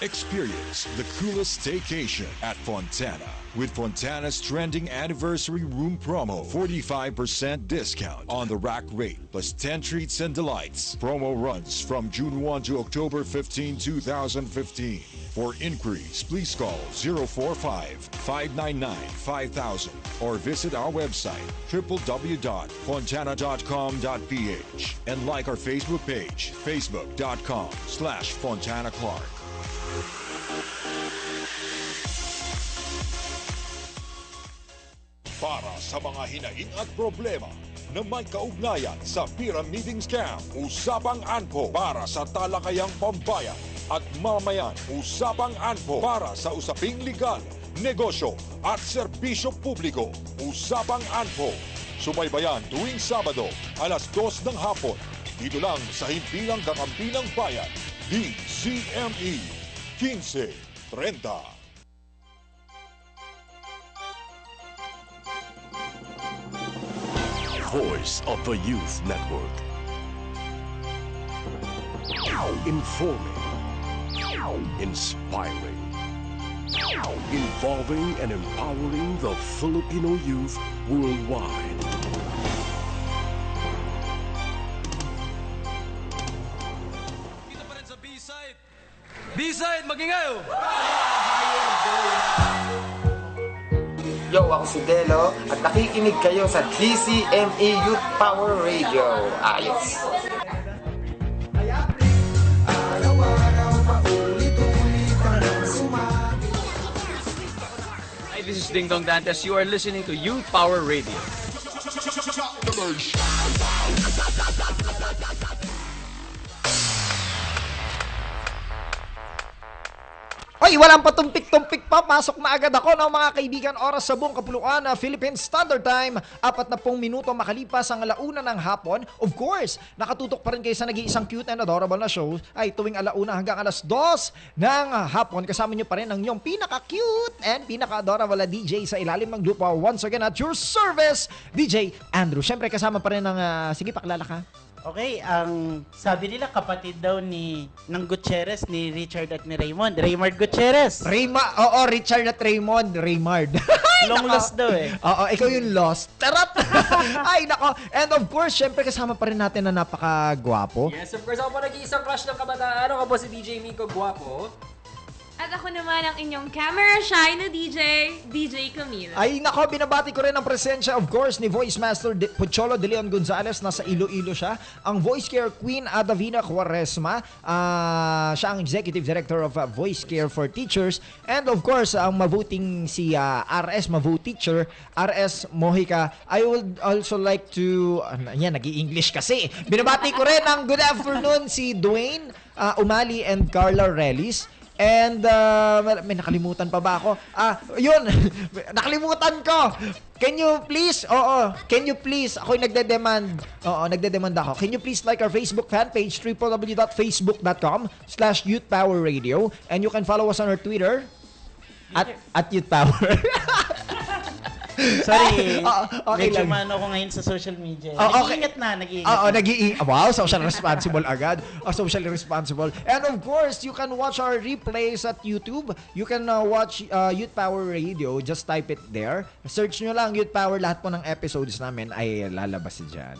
Experience the coolest staycation at Fontana with Fontana's trending anniversary room promo. 45% discount on the rack rate plus 10 treats and delights. Promo runs from June 1 to October 15, 2015. For inquiries, please call 045 599 5000 or visit our website www.fontana.com.ph and like our Facebook page facebook.com slash Fontana Clark. Para sa mga hinaing at problema na may kaugnayan sa pyramiding scam. Usapang Anpo para sa talakayang pambayan at mamayan. Usapang Anpo para sa usaping legal, negosyo at serbisyo publiko. Usapang Anpo. Subaybayan tuwing Sabado, alas 2 ng hapon. Dito lang sa Himpilang Kakampi ng Bayan, DCME 1530. Voice of the Youth Network. Informing, inspiring, involving and empowering the Filipino youth worldwide. Dito pa rin sa B-side. B-side, magingayo! Yo, ako si Delo at nakikinig kayo sa DCME Youth Power Radio. Ayos! This is Ding Dong Dantes. You are listening to Youth Power Radio. Oy, walang patumpik-tumpik pa. Pasok na agad ako ng mga kaibigan oras sa buong kapuluan na Philippine Standard Time. Apat na pong minuto makalipas ang alauna ng hapon. Of course, nakatutok pa rin kayo sa nag-iisang cute and adorable na show ay tuwing alauna hanggang alas dos ng hapon. Kasama nyo pa rin ang inyong pinaka-cute and pinaka-adorable na DJ sa ilalim ng lupa. Once again at your service, DJ Andrew. Siyempre, kasama pa rin ng... ah, sige, pakilala ka. Okay, ang sabi nila kapatid daw ni ng Gutierrez ni Richard at ni Raymond. Raymond Gutierrez. Rayma, oo, Richard at Raymond, Raymard. Ay, *laughs* Long nako. lost daw eh. Oo, ikaw yung lost. Tarot! *laughs* Ay, nako. And of course, syempre kasama pa rin natin na napaka-gwapo. Yes, of course, ako po nag-iisang crush ng kabataan. Ako po si DJ Miko Guapo. At ako naman ang inyong camera shy na DJ, DJ Camille. Ay, nako, binabati ko rin ang presensya, of course, ni Voice Master De- Pocholo de Leon Gonzalez. Nasa Iloilo siya. Ang Voice Care Queen, Adavina Quaresma. Ah, siya ang Executive Director of uh, Voice Care for Teachers. And of course, ang mabuting si ah, RS Mavu Teacher, RS Mojica. I would also like to, ano, yan, nag english kasi. Binabati ko rin ang good afternoon si Dwayne ah, Umali and Carla Relis. And uh, may nakalimutan pa ba ako? Ah, yun. *laughs* nakalimutan ko. Can you please? Oo. Can you please? Ako'y nagde-demand. Oo, nagde-demand ako. Can you please like our Facebook fan page www.facebook.com slash youthpowerradio and you can follow us on our Twitter at at youthpower. *laughs* Sorry. *laughs* Oo, okay medyo lang. mano ko ngayon sa social media. Oh, okay. Nag-iingat na, nag-iingat Oo, na. nag Wow, social responsible agad. Oh, socially responsible. And of course, you can watch our replays at YouTube. You can uh, watch uh, Youth Power Radio. Just type it there. Search nyo lang Youth Power. Lahat po ng episodes namin ay lalabas dyan.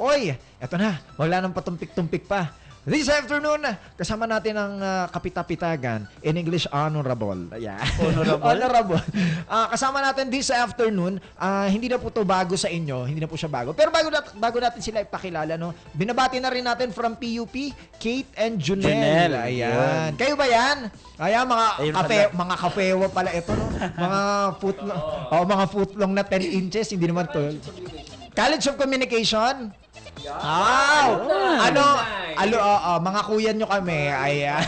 Oy, eto na. Wala nang patumpik-tumpik pa. This afternoon, kasama natin ang uh, kapitapitagan, in English, honorable. Ayan. Honorable? *laughs* honorable. Ah, kasama natin this afternoon, ah, hindi na po to bago sa inyo, hindi na po siya bago. Pero bago, nat- bago natin sila ipakilala, no, binabati na rin natin from PUP, Kate and Junel. Junel, Ayan. Kayo ba yan? Ayan, mga Ayun kape, pala. mga kafewa pala ito, no? Mga footlong, oh, mga footlong na 10 inches, hindi naman to. College of Communication? Ah, ano, alo, oo, mga kuya nyo kami. Ayan.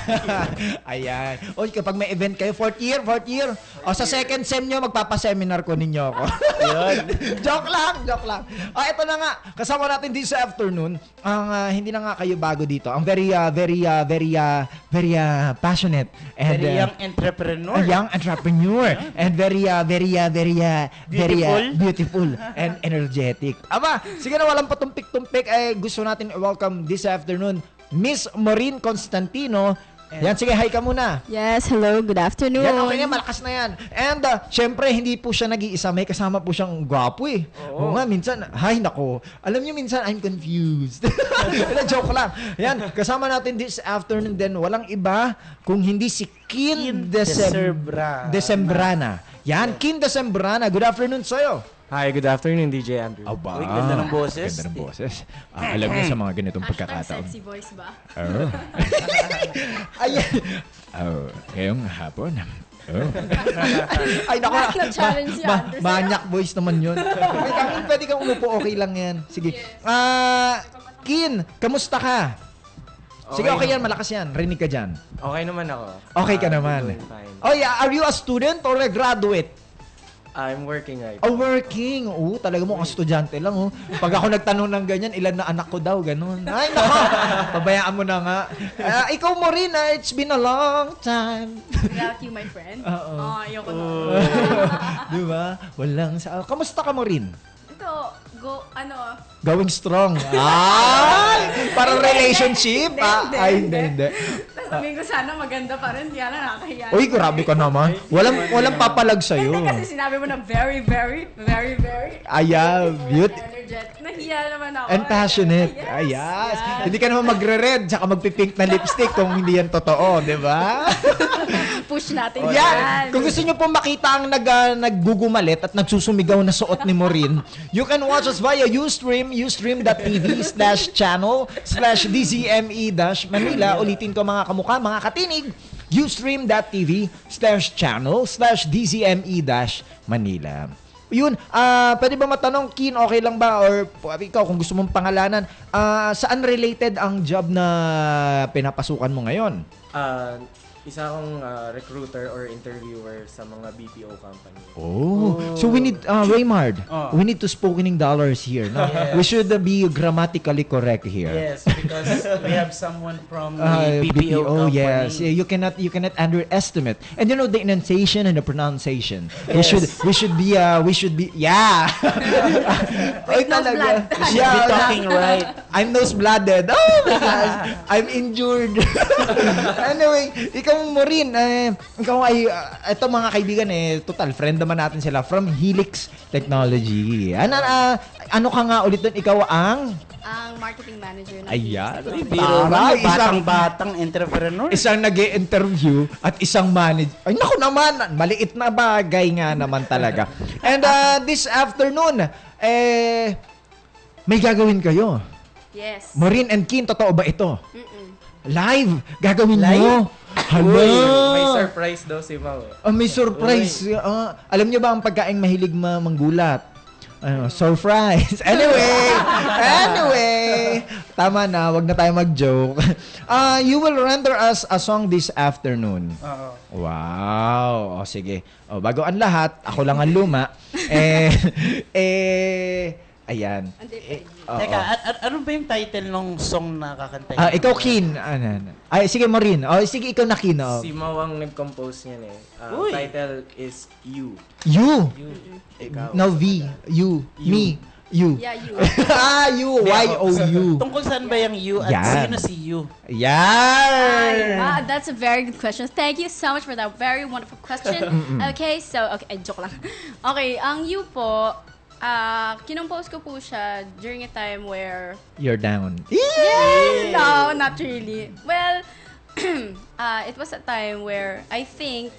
*laughs* Ayan. O, kapag may event kayo, fourth year, fourth year. O, sa second sem nyo, magpapaseminar ko ninyo ako. *laughs* joke lang, joke lang. O, ito na nga. Kasama natin this afternoon. Ang, ah, hindi na nga kayo bago dito. Ang very, ah, very, ah, very, ah, very ah, passionate. And, Very young entrepreneur. a young entrepreneur and very uh, very uh, very uh, very uh, beautiful and energetic. Aba, sige na walang patumpik-tumpik eh gusto natin i-welcome this afternoon Miss Maureen Constantino. Yan, sige, hi ka muna. Yes, hello, good afternoon. Yan, okay na, malakas na yan. And, uh, syempre, hindi po siya nag-iisa. May kasama po siyang gwapo eh. Oo nga, minsan, hay nako. Alam niyo, minsan, I'm confused. *laughs* Wala, joke lang. Yan, kasama natin this afternoon din. Walang iba kung hindi si Kin Decem-. Decembrana. Yan, Kin Decembrana. Good afternoon sa'yo. Hi, good afternoon, DJ Andrew. Aba, Uy, ganda ng boses. Ganda ng boses. Ah, alam niyo sa mga ganitong pagkakataon. voice ba? Oh. *laughs* Ayan. Oh, ngayong hapon, *laughs* Ay, naku. Na-challenge si Ma- Andrew sa'yo. manyak boys naman yun. *laughs* Wait, Kamin, pwede kang umupo. Okay lang yan. Sige. Ah, Kin, kamusta ka? Sige, Okay okay yan. Malakas yan. Rinig ka dyan. Okay naman ako. Okay ka Ah, naman. Oh, yeah. Are you a student or a graduate? I'm working right Oh, working. Oo, talaga mo ang estudyante lang, oh. Pag ako nagtanong ng ganyan, ilan na anak ko daw, ganun. Ay, nako. Pabayaan mo na nga. Ah, ikaw mo rin, ah. It's been a long time. Without you, my friend. Oo. Oh, ayoko na. *laughs* Di ba? Walang sa... Kamusta ka mo rin? Ito, go, ano, Going strong. Ay! Parang relationship. Hindi, ah. hindi, Ay, hindi, hindi. Sabihin ko sana maganda pa rin, di na nakakahiya. Uy, grabe ka naman. Walang, walang papalag sa'yo. Hindi kasi sinabi mo na very, very, very, very Aya, beauty. energetic. Nahiya naman ako. And passionate. Yes, Ay, yes. yes. Hindi ka naman magre-red tsaka magpipink na lipstick kung hindi yan totoo, di ba? *laughs* Push natin Yan! Kung gusto nyo pong makita ang nag, ah, naggugumalit at nagsusumigaw na suot ni Maureen, you can watch us via Ustream, ustream.tv slash channel slash DZME dash Manila. Ulitin ko mga kamukha, mga katinig, ustream.tv slash channel slash DZME dash Manila. Yun, ah pwede ba matanong, Kin, okay lang ba? Or ikaw, kung gusto mong pangalanan, ah saan related ang job na pinapasukan mo ngayon? Ah, isa akong ah, recruiter or interviewer sa mga BPO company. Oh, so we need uh, Raymard. Oh. We need to spoke in dollars here. No, Yes. we should uh, be grammatically correct here. Yes, because we have someone from the Uh, BPO, company. yes, Yeah, you cannot you cannot underestimate. And you know the enunciation and the pronunciation. We Yes. should we should be uh we should be yeah. *laughs* Ay nose blood. talaga. We should be talking right. I'm nose blooded. Oh my gosh. I'm injured. *laughs* anyway, ikaw mo rin eh, ikaw ay uh, ito mga kaibigan eh total friend naman natin sila from Helix Technology. Ano ah, ano ka nga ulit doon ikaw ang Ang marketing manager ng Ayan. Uy, biro naman, batang-batang entrepreneur. isang nag interview at isang manage. Ay, naku naman, maliit na bagay nga naman talaga. *laughs* And uh, this afternoon, eh, may gagawin kayo. Yes. Maureen and Kin, totoo ba ito? Mm-mm. Live! Gagawin Live? mo! Hala! May surprise daw si Mau. Ah, may surprise. Ah, alam niyo ba ang pagkaing mahilig ma manggulat? Ano, surprise. *laughs* Anyway, *laughs* anyway, tama na, wag na tayo mag-joke. *laughs* Ah, you will render us a song this afternoon. Oo. Wow. O sige. O, bago ang lahat, ako lang ang luma. eh, eh, ayan. Eh, oo. Teka, a- a- ano ba yung title ng song na kakanta? Ah, ikaw, Kin. Ano, ano. Ay, sige, Maureen. O, sige, ikaw na, Kin. O. Si Mau ang nag-compose niyan eh. Ah, Uy. title is You. You. You. Ikaw. No, V. You. Me. You. Yeah, you. *laughs* ah, you. Y-O-U. *laughs* Tungkol saan ba yung you at Yan. sino si you? Yan! Ah, that's a very good question. Thank you so much for that very wonderful question. *laughs* okay, so, okay, joke lang. Okay, ang you po, ah, kinompose ko po siya during a time where You're down. Yes! No, not really. Well, uh, *clears throat* it was a time where I think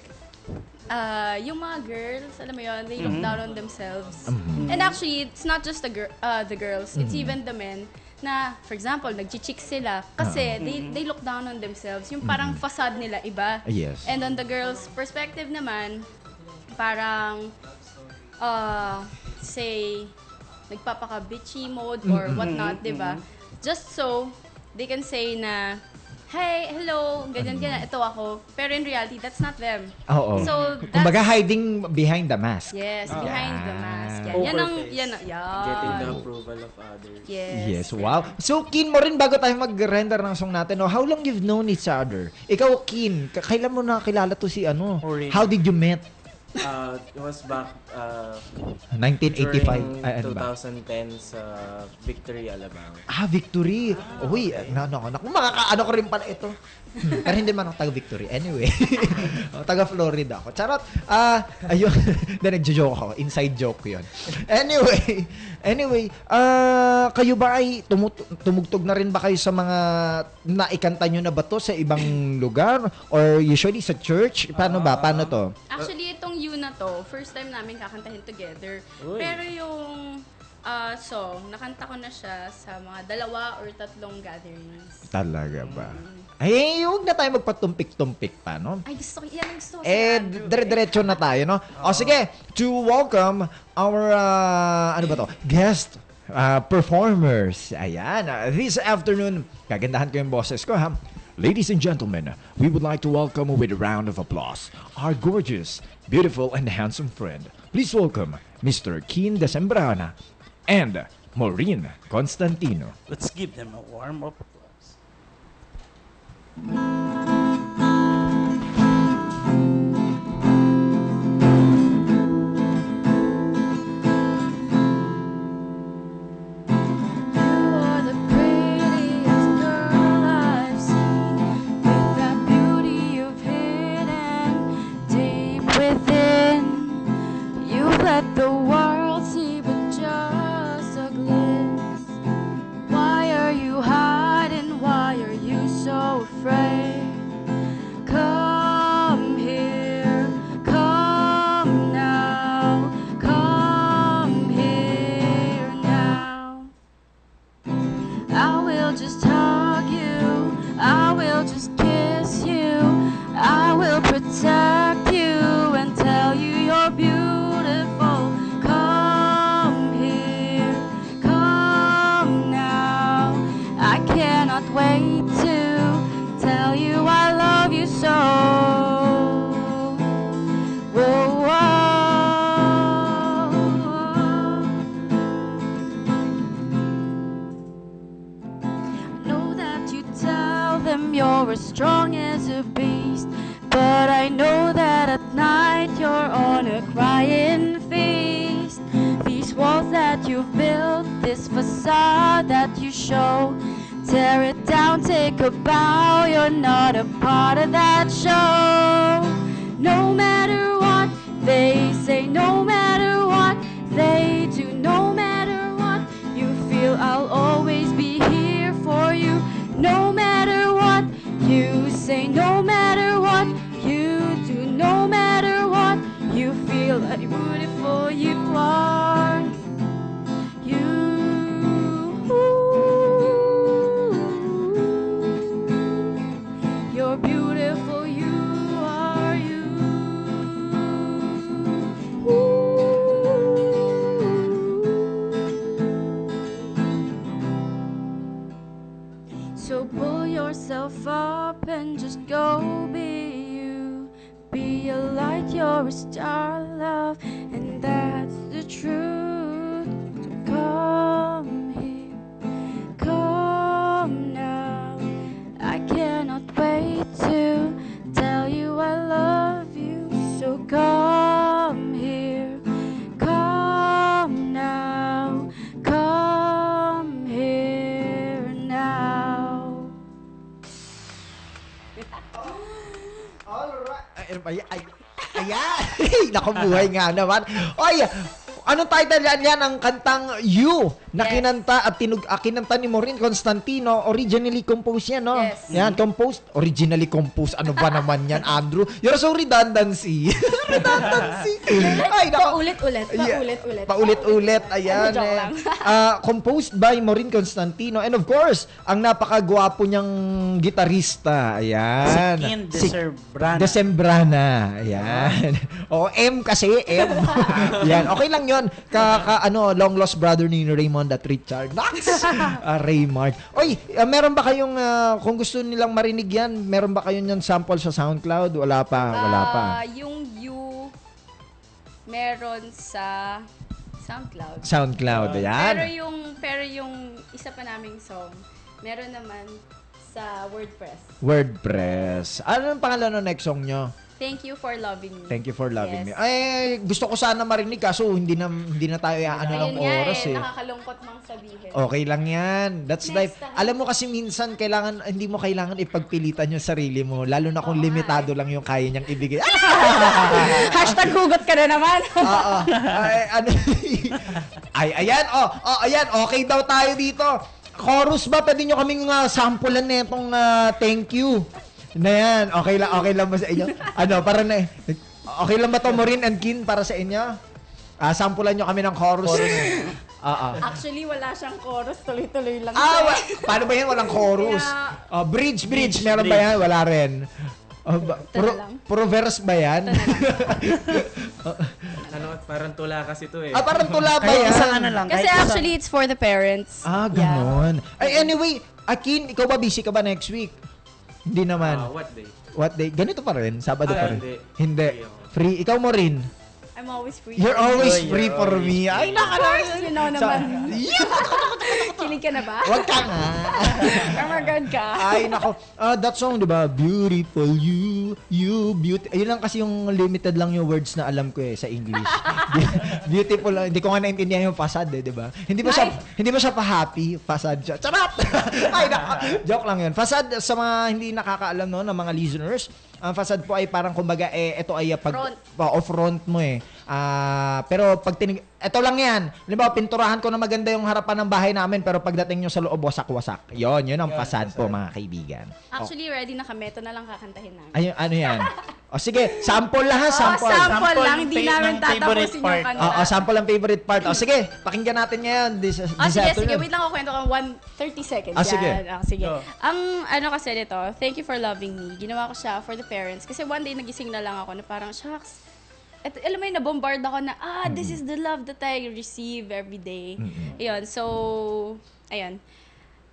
uh, yung mga girls, alam mo yun, they look down on themselves. And actually, it's not just the, gir- uh, the girls, it's even the men na, for example, nag-chick sila kasi they, they look down on themselves. Yung parang facade nila iba. Yes. And on the girls' perspective naman, parang, uh, say, nagpapaka-bitchy mode or whatnot, di ba? Just so, they can say na, hey, hello, ganyan, ganyan, ito ako. Pero in reality, that's not them. Oo. So, Kumbaga that's- hiding behind the mask. Yes, behind the mask. Yan, Poker yan ang, face. yan, ang- yan. Getting the approval of others. Yes. Yes, wow. So, Kin mo rin bago tayo mag-render ng song natin, no? how long you've known each other? Ikaw, Kin, kailan mo nakilala to si ano? Maureen. How did you met? Uh, it was back uh, 1985. during Ay, ano ba? 2010 sa Victory, Alabang. Ah, Victory. Uy, na, na, na, naku, makakaano ko rin pala ito. *laughs* Pero hindi man ako taga Victory. Anyway, *laughs* oh, taga Florida ako. Charot. Ah, ayun. *laughs* Hindi, nagjo-joke ako. Inside joke yun. Anyway, anyway, ah, kayo ba ay tumut- tumugtog na rin ba kayo sa mga naikanta nyo na ba to sa ibang lugar? Or usually sa church? Paano ba? Paano to? Actually, itong you na to, first time namin kakantahin together. Uy. Pero yung ah, song, nakanta ko na siya sa mga dalawa or tatlong gatherings. Talaga ba? Ay, huwag na tayo magpatumpik-tumpik pa, no? Ay, gusto ko, yan ang gusto ko Eh, dire-diretso na tayo, no? O sige, to welcome our, uh, ano ba to? Guest uh, performers. Ayan, uh, this afternoon, kagandahan ko yung boses ko, ha? Ladies and gentlemen, we would like to welcome with a round of applause our gorgeous, beautiful, and handsome friend. Please welcome Mr. Keen Desembrana and Maureen Constantino. Let's give them a warm up applause. Naku, buhay nga naman. Oy, anong title yan? Yan ang kantang You na Yes. kinanta at tinug, ah, kinanta ni Maureen Constantino. Originally composed yan, no? Yes. Yan, composed. Originally composed. Ano ba naman yan, *laughs* Andrew? You're so redundancy. *laughs* redundancy. Ay, naku. Paulit-ulit, Yeah. paulit-ulit. Paulit-ulit, ayan. Joke eh. *laughs* Ah, composed by Maureen Constantino. And of course, ang napakagwapo niyang gitarista. Ayan. Si Kin Desembrana. Desembrana. Ayan. o, M kasi, M. Yan. Okay lang yon ka, ka, ano, long lost brother ni Raymond at Richard. Nax! *laughs* Ah, Raymond. Oy, ah, meron ba kayong, ah, kung gusto nilang marinig yan, meron ba kayong yan sample sa SoundCloud? Wala pa, wala pa. Ah, yung you meron sa SoundCloud. SoundCloud, ayan. Pero yung pero yung isa pa naming song, meron naman sa WordPress. WordPress. Ano ang pangalan ng next song nyo? Thank you for loving me. Thank you for loving Yes. me. Ay, gusto ko sana marinig kaso hindi na hindi na tayo ano ng Ayun nga oras eh, eh. nakakalungkot mang sabihin. Okay lang yan. That's Next life. time. Alam mo kasi minsan kailangan hindi mo kailangan ipagpilitan yung sarili mo lalo na kung limitado lang yung kaya niyang ibigay. *laughs* *laughs* Hashtag hugot ka na naman. *laughs* Oo. Ay, ano? Ay, ayan. Oh, oh, ayan. Okay daw tayo dito. Chorus ba? Pwede nyo kaming uh, sampulan na itong ah, thank you. Na yan. Okay lang, okay lang ba sa inyo? Ano, para na Okay lang ba to, Maureen and Kin, para sa inyo? Ah, sampulan nyo kami ng chorus. Oo. Actually, wala siyang chorus. Tuloy-tuloy lang Ah, siya. wa- paano ba yan? Walang chorus. Kaya- Oh, bridge, bridge. Bridge, Meron ba bridge. yan? Wala rin. Oh, ba- Ito pro, lang. verse ba yan? Ano, parang tula kasi to eh. ah, parang tula ba Kahit yan? isang ano lang. Kasi kahit isang- actually, it's for the parents. Ah, ganon. Ay, anyway, Akin, ikaw ba busy ka ba next week? Hindi naman. Ah, what day? What day? Ganito pa rin? Sabado Ah, pa rin? hindi. Hindi. Free. Ikaw mo rin. I'm always free. You're always You're free for always me. Ay, Of naka course, you know naman. *laughs* Kilig ka na ba? Wag ka nga. *laughs* Kamagad ka. Ay, nako. Ah, that song, di ba? Beautiful you, you, beauty. Ayun lang kasi yung limited lang yung words na alam ko eh sa English. *laughs* Beautiful. lang. Hindi ko nga naintindihan yung fasad eh, di ba? Hindi ba siya, hindi ba siya pa happy? Fasad siya. Charot! Ay, nako. Joke lang yun. Fasad, sa mga hindi nakakaalam no, ng mga listeners, ang fasad po ay parang kumbaga eh, ito ay pag, Front. Oh, off front mo eh. Ah, pero pag tinig ito lang 'yan. Halimbawa, pinturahan ko na maganda yung harapan ng bahay namin pero pagdating nyo sa loob wasak-wasak. 'Yon, 'yun ang fasad po mga kaibigan. Actually, ready na kami. Ito na lang kakantahin namin. Ay, ano 'yan? *laughs* O sige, sample lang ha, Oh, sample. sample, lang. ng Hindi namin ng favorite tatapusin part. yung kanta. Oo, sample ang favorite part. O sige, pakinggan natin ngayon this, this Ah, sige, sige. afternoon. Wait lang ako kwento kang 1, 30 seconds. Ah, sige. Yan. Ah, sige. Go. Ang ano kasi nito, thank you for loving me. Ginawa ko siya for the parents. Kasi one day nagising na lang ako na parang, shucks, at alam mo yun, nabombard ako na, ah, this is the love that I receive every day. Ayun, so, ayun.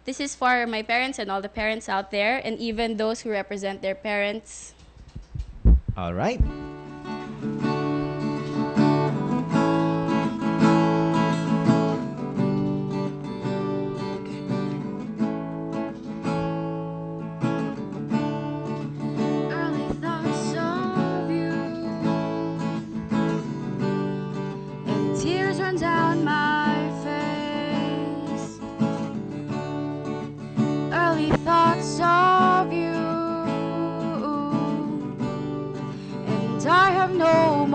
This is for my parents and all the parents out there and even those who represent their parents. All right. Have no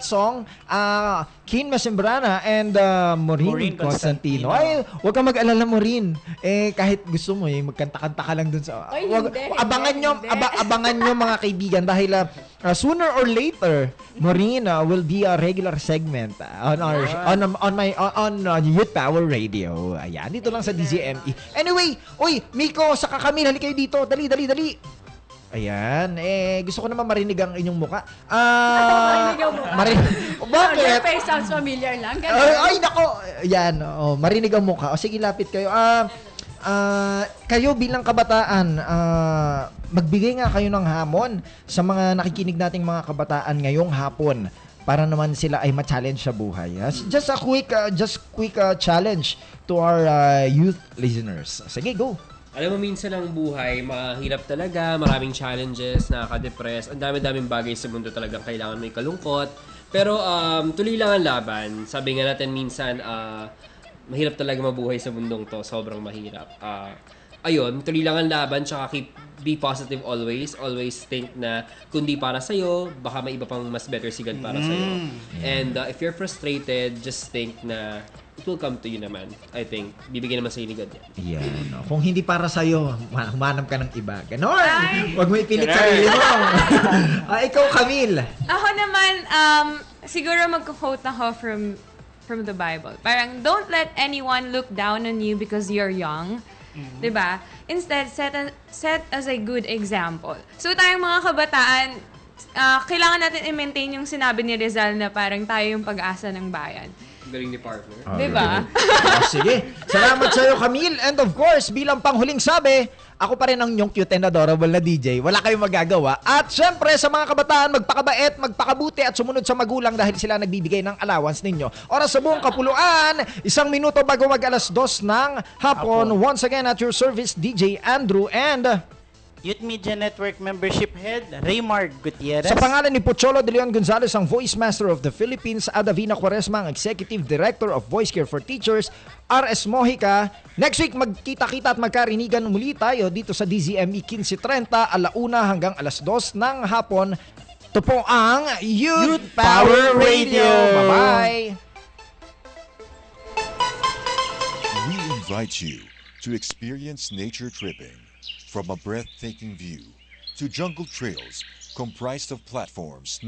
that song. Uh, Keen Masimbrana and uh, Maureen, Maureen Constantino. Constantino. Ay, huwag kang mag-alala, Maureen. Eh, kahit gusto mo, eh, magkanta-kanta ka lang dun sa... Ay, Wag- hindi, abangan hindi, nyo, hindi. aba- abangan nyo mga kaibigan dahil uh, uh, sooner or later, Maureen uh, will be a regular segment uh, on our on on my on, on uh, Youth Power Radio. Ayan, dito lang sa DZME. Anyway, oy, Miko, saka Camille, halika kayo dito. Dali, dali, dali. Ayan, eh, gusto ko naman marinig ang inyong muka. Ah, Marinig ang mukha? Marinig. Your *laughs* Bakit? face sounds familiar lang. Ganun. Ay, ay, nako. Yan, oh, marinig ang mukha. O sige, lapit kayo. Ah, ah, kayo bilang kabataan, ah, magbigay nga kayo ng hamon sa mga nakikinig nating mga kabataan ngayong hapon para naman sila ay ma-challenge sa buhay. Ah, Just a quick ah, just quick ah, challenge to our ah, youth listeners. Sige, go. Alam mo, minsan ang buhay, mahirap talaga, maraming challenges, nakaka-depress, ang dami-daming bagay sa mundo talagang kailangan may kalungkot. Pero um, tuloy lang ang laban. Sabi nga natin minsan, ah, mahirap talaga mabuhay sa mundong to. Sobrang mahirap. Ah, ayun, tuloy lang ang laban, tsaka keep be positive always. Always think na kundi para sa'yo, baka may iba pang mas better sigad para sa'yo. And uh, if you're frustrated, just think na it will come to you naman. I think, bibigyan naman sa'yo ni God yan. Yan. oh. Kung hindi para sa'yo, ma- humanap ka ng iba. Ganon. Huwag mo ipilit sarili mo. *laughs* ah, ikaw, Camille. Ako naman, um, siguro magko-quote ako from from the Bible. Parang, don't let anyone look down on you because you're young. 'Di ba? Instead, set, a- set as a good example. So, tayong mga kabataan, ah, kailangan natin i-maintain yung sinabi ni Rizal na parang tayo yung pag-asa ng bayan. Galing ni partner. Diba? Ah, sige. Salamat sa iyo, Camille. And of course, bilang panghuling sabi, ako pa rin ang yung cute and adorable na DJ. Wala kayong magagawa. At syempre, sa mga kabataan, magpakabait, magpakabuti at sumunod sa magulang dahil sila nagbibigay ng allowance ninyo. Oras sa buong kapuluan, isang minuto bago mag alas dos ng hapon. Once again, at your service, DJ Andrew and... Youth Media Network Membership Head, Raymar Gutierrez. Sa pangalan ni Pocholo de Leon Gonzalez, ang Voice Master of the Philippines, Adavina Quaresma, ang Executive Director of Voice Care for Teachers, RS Mojica. Next week, magkita-kita at magkarinigan muli tayo dito sa DZME 1530, alauna hanggang alas 2 ng hapon. Ito po ang Youth, Power Radio. Bye-bye! We invite you to experience nature tripping from a breathtaking view to jungle trails comprised of platforms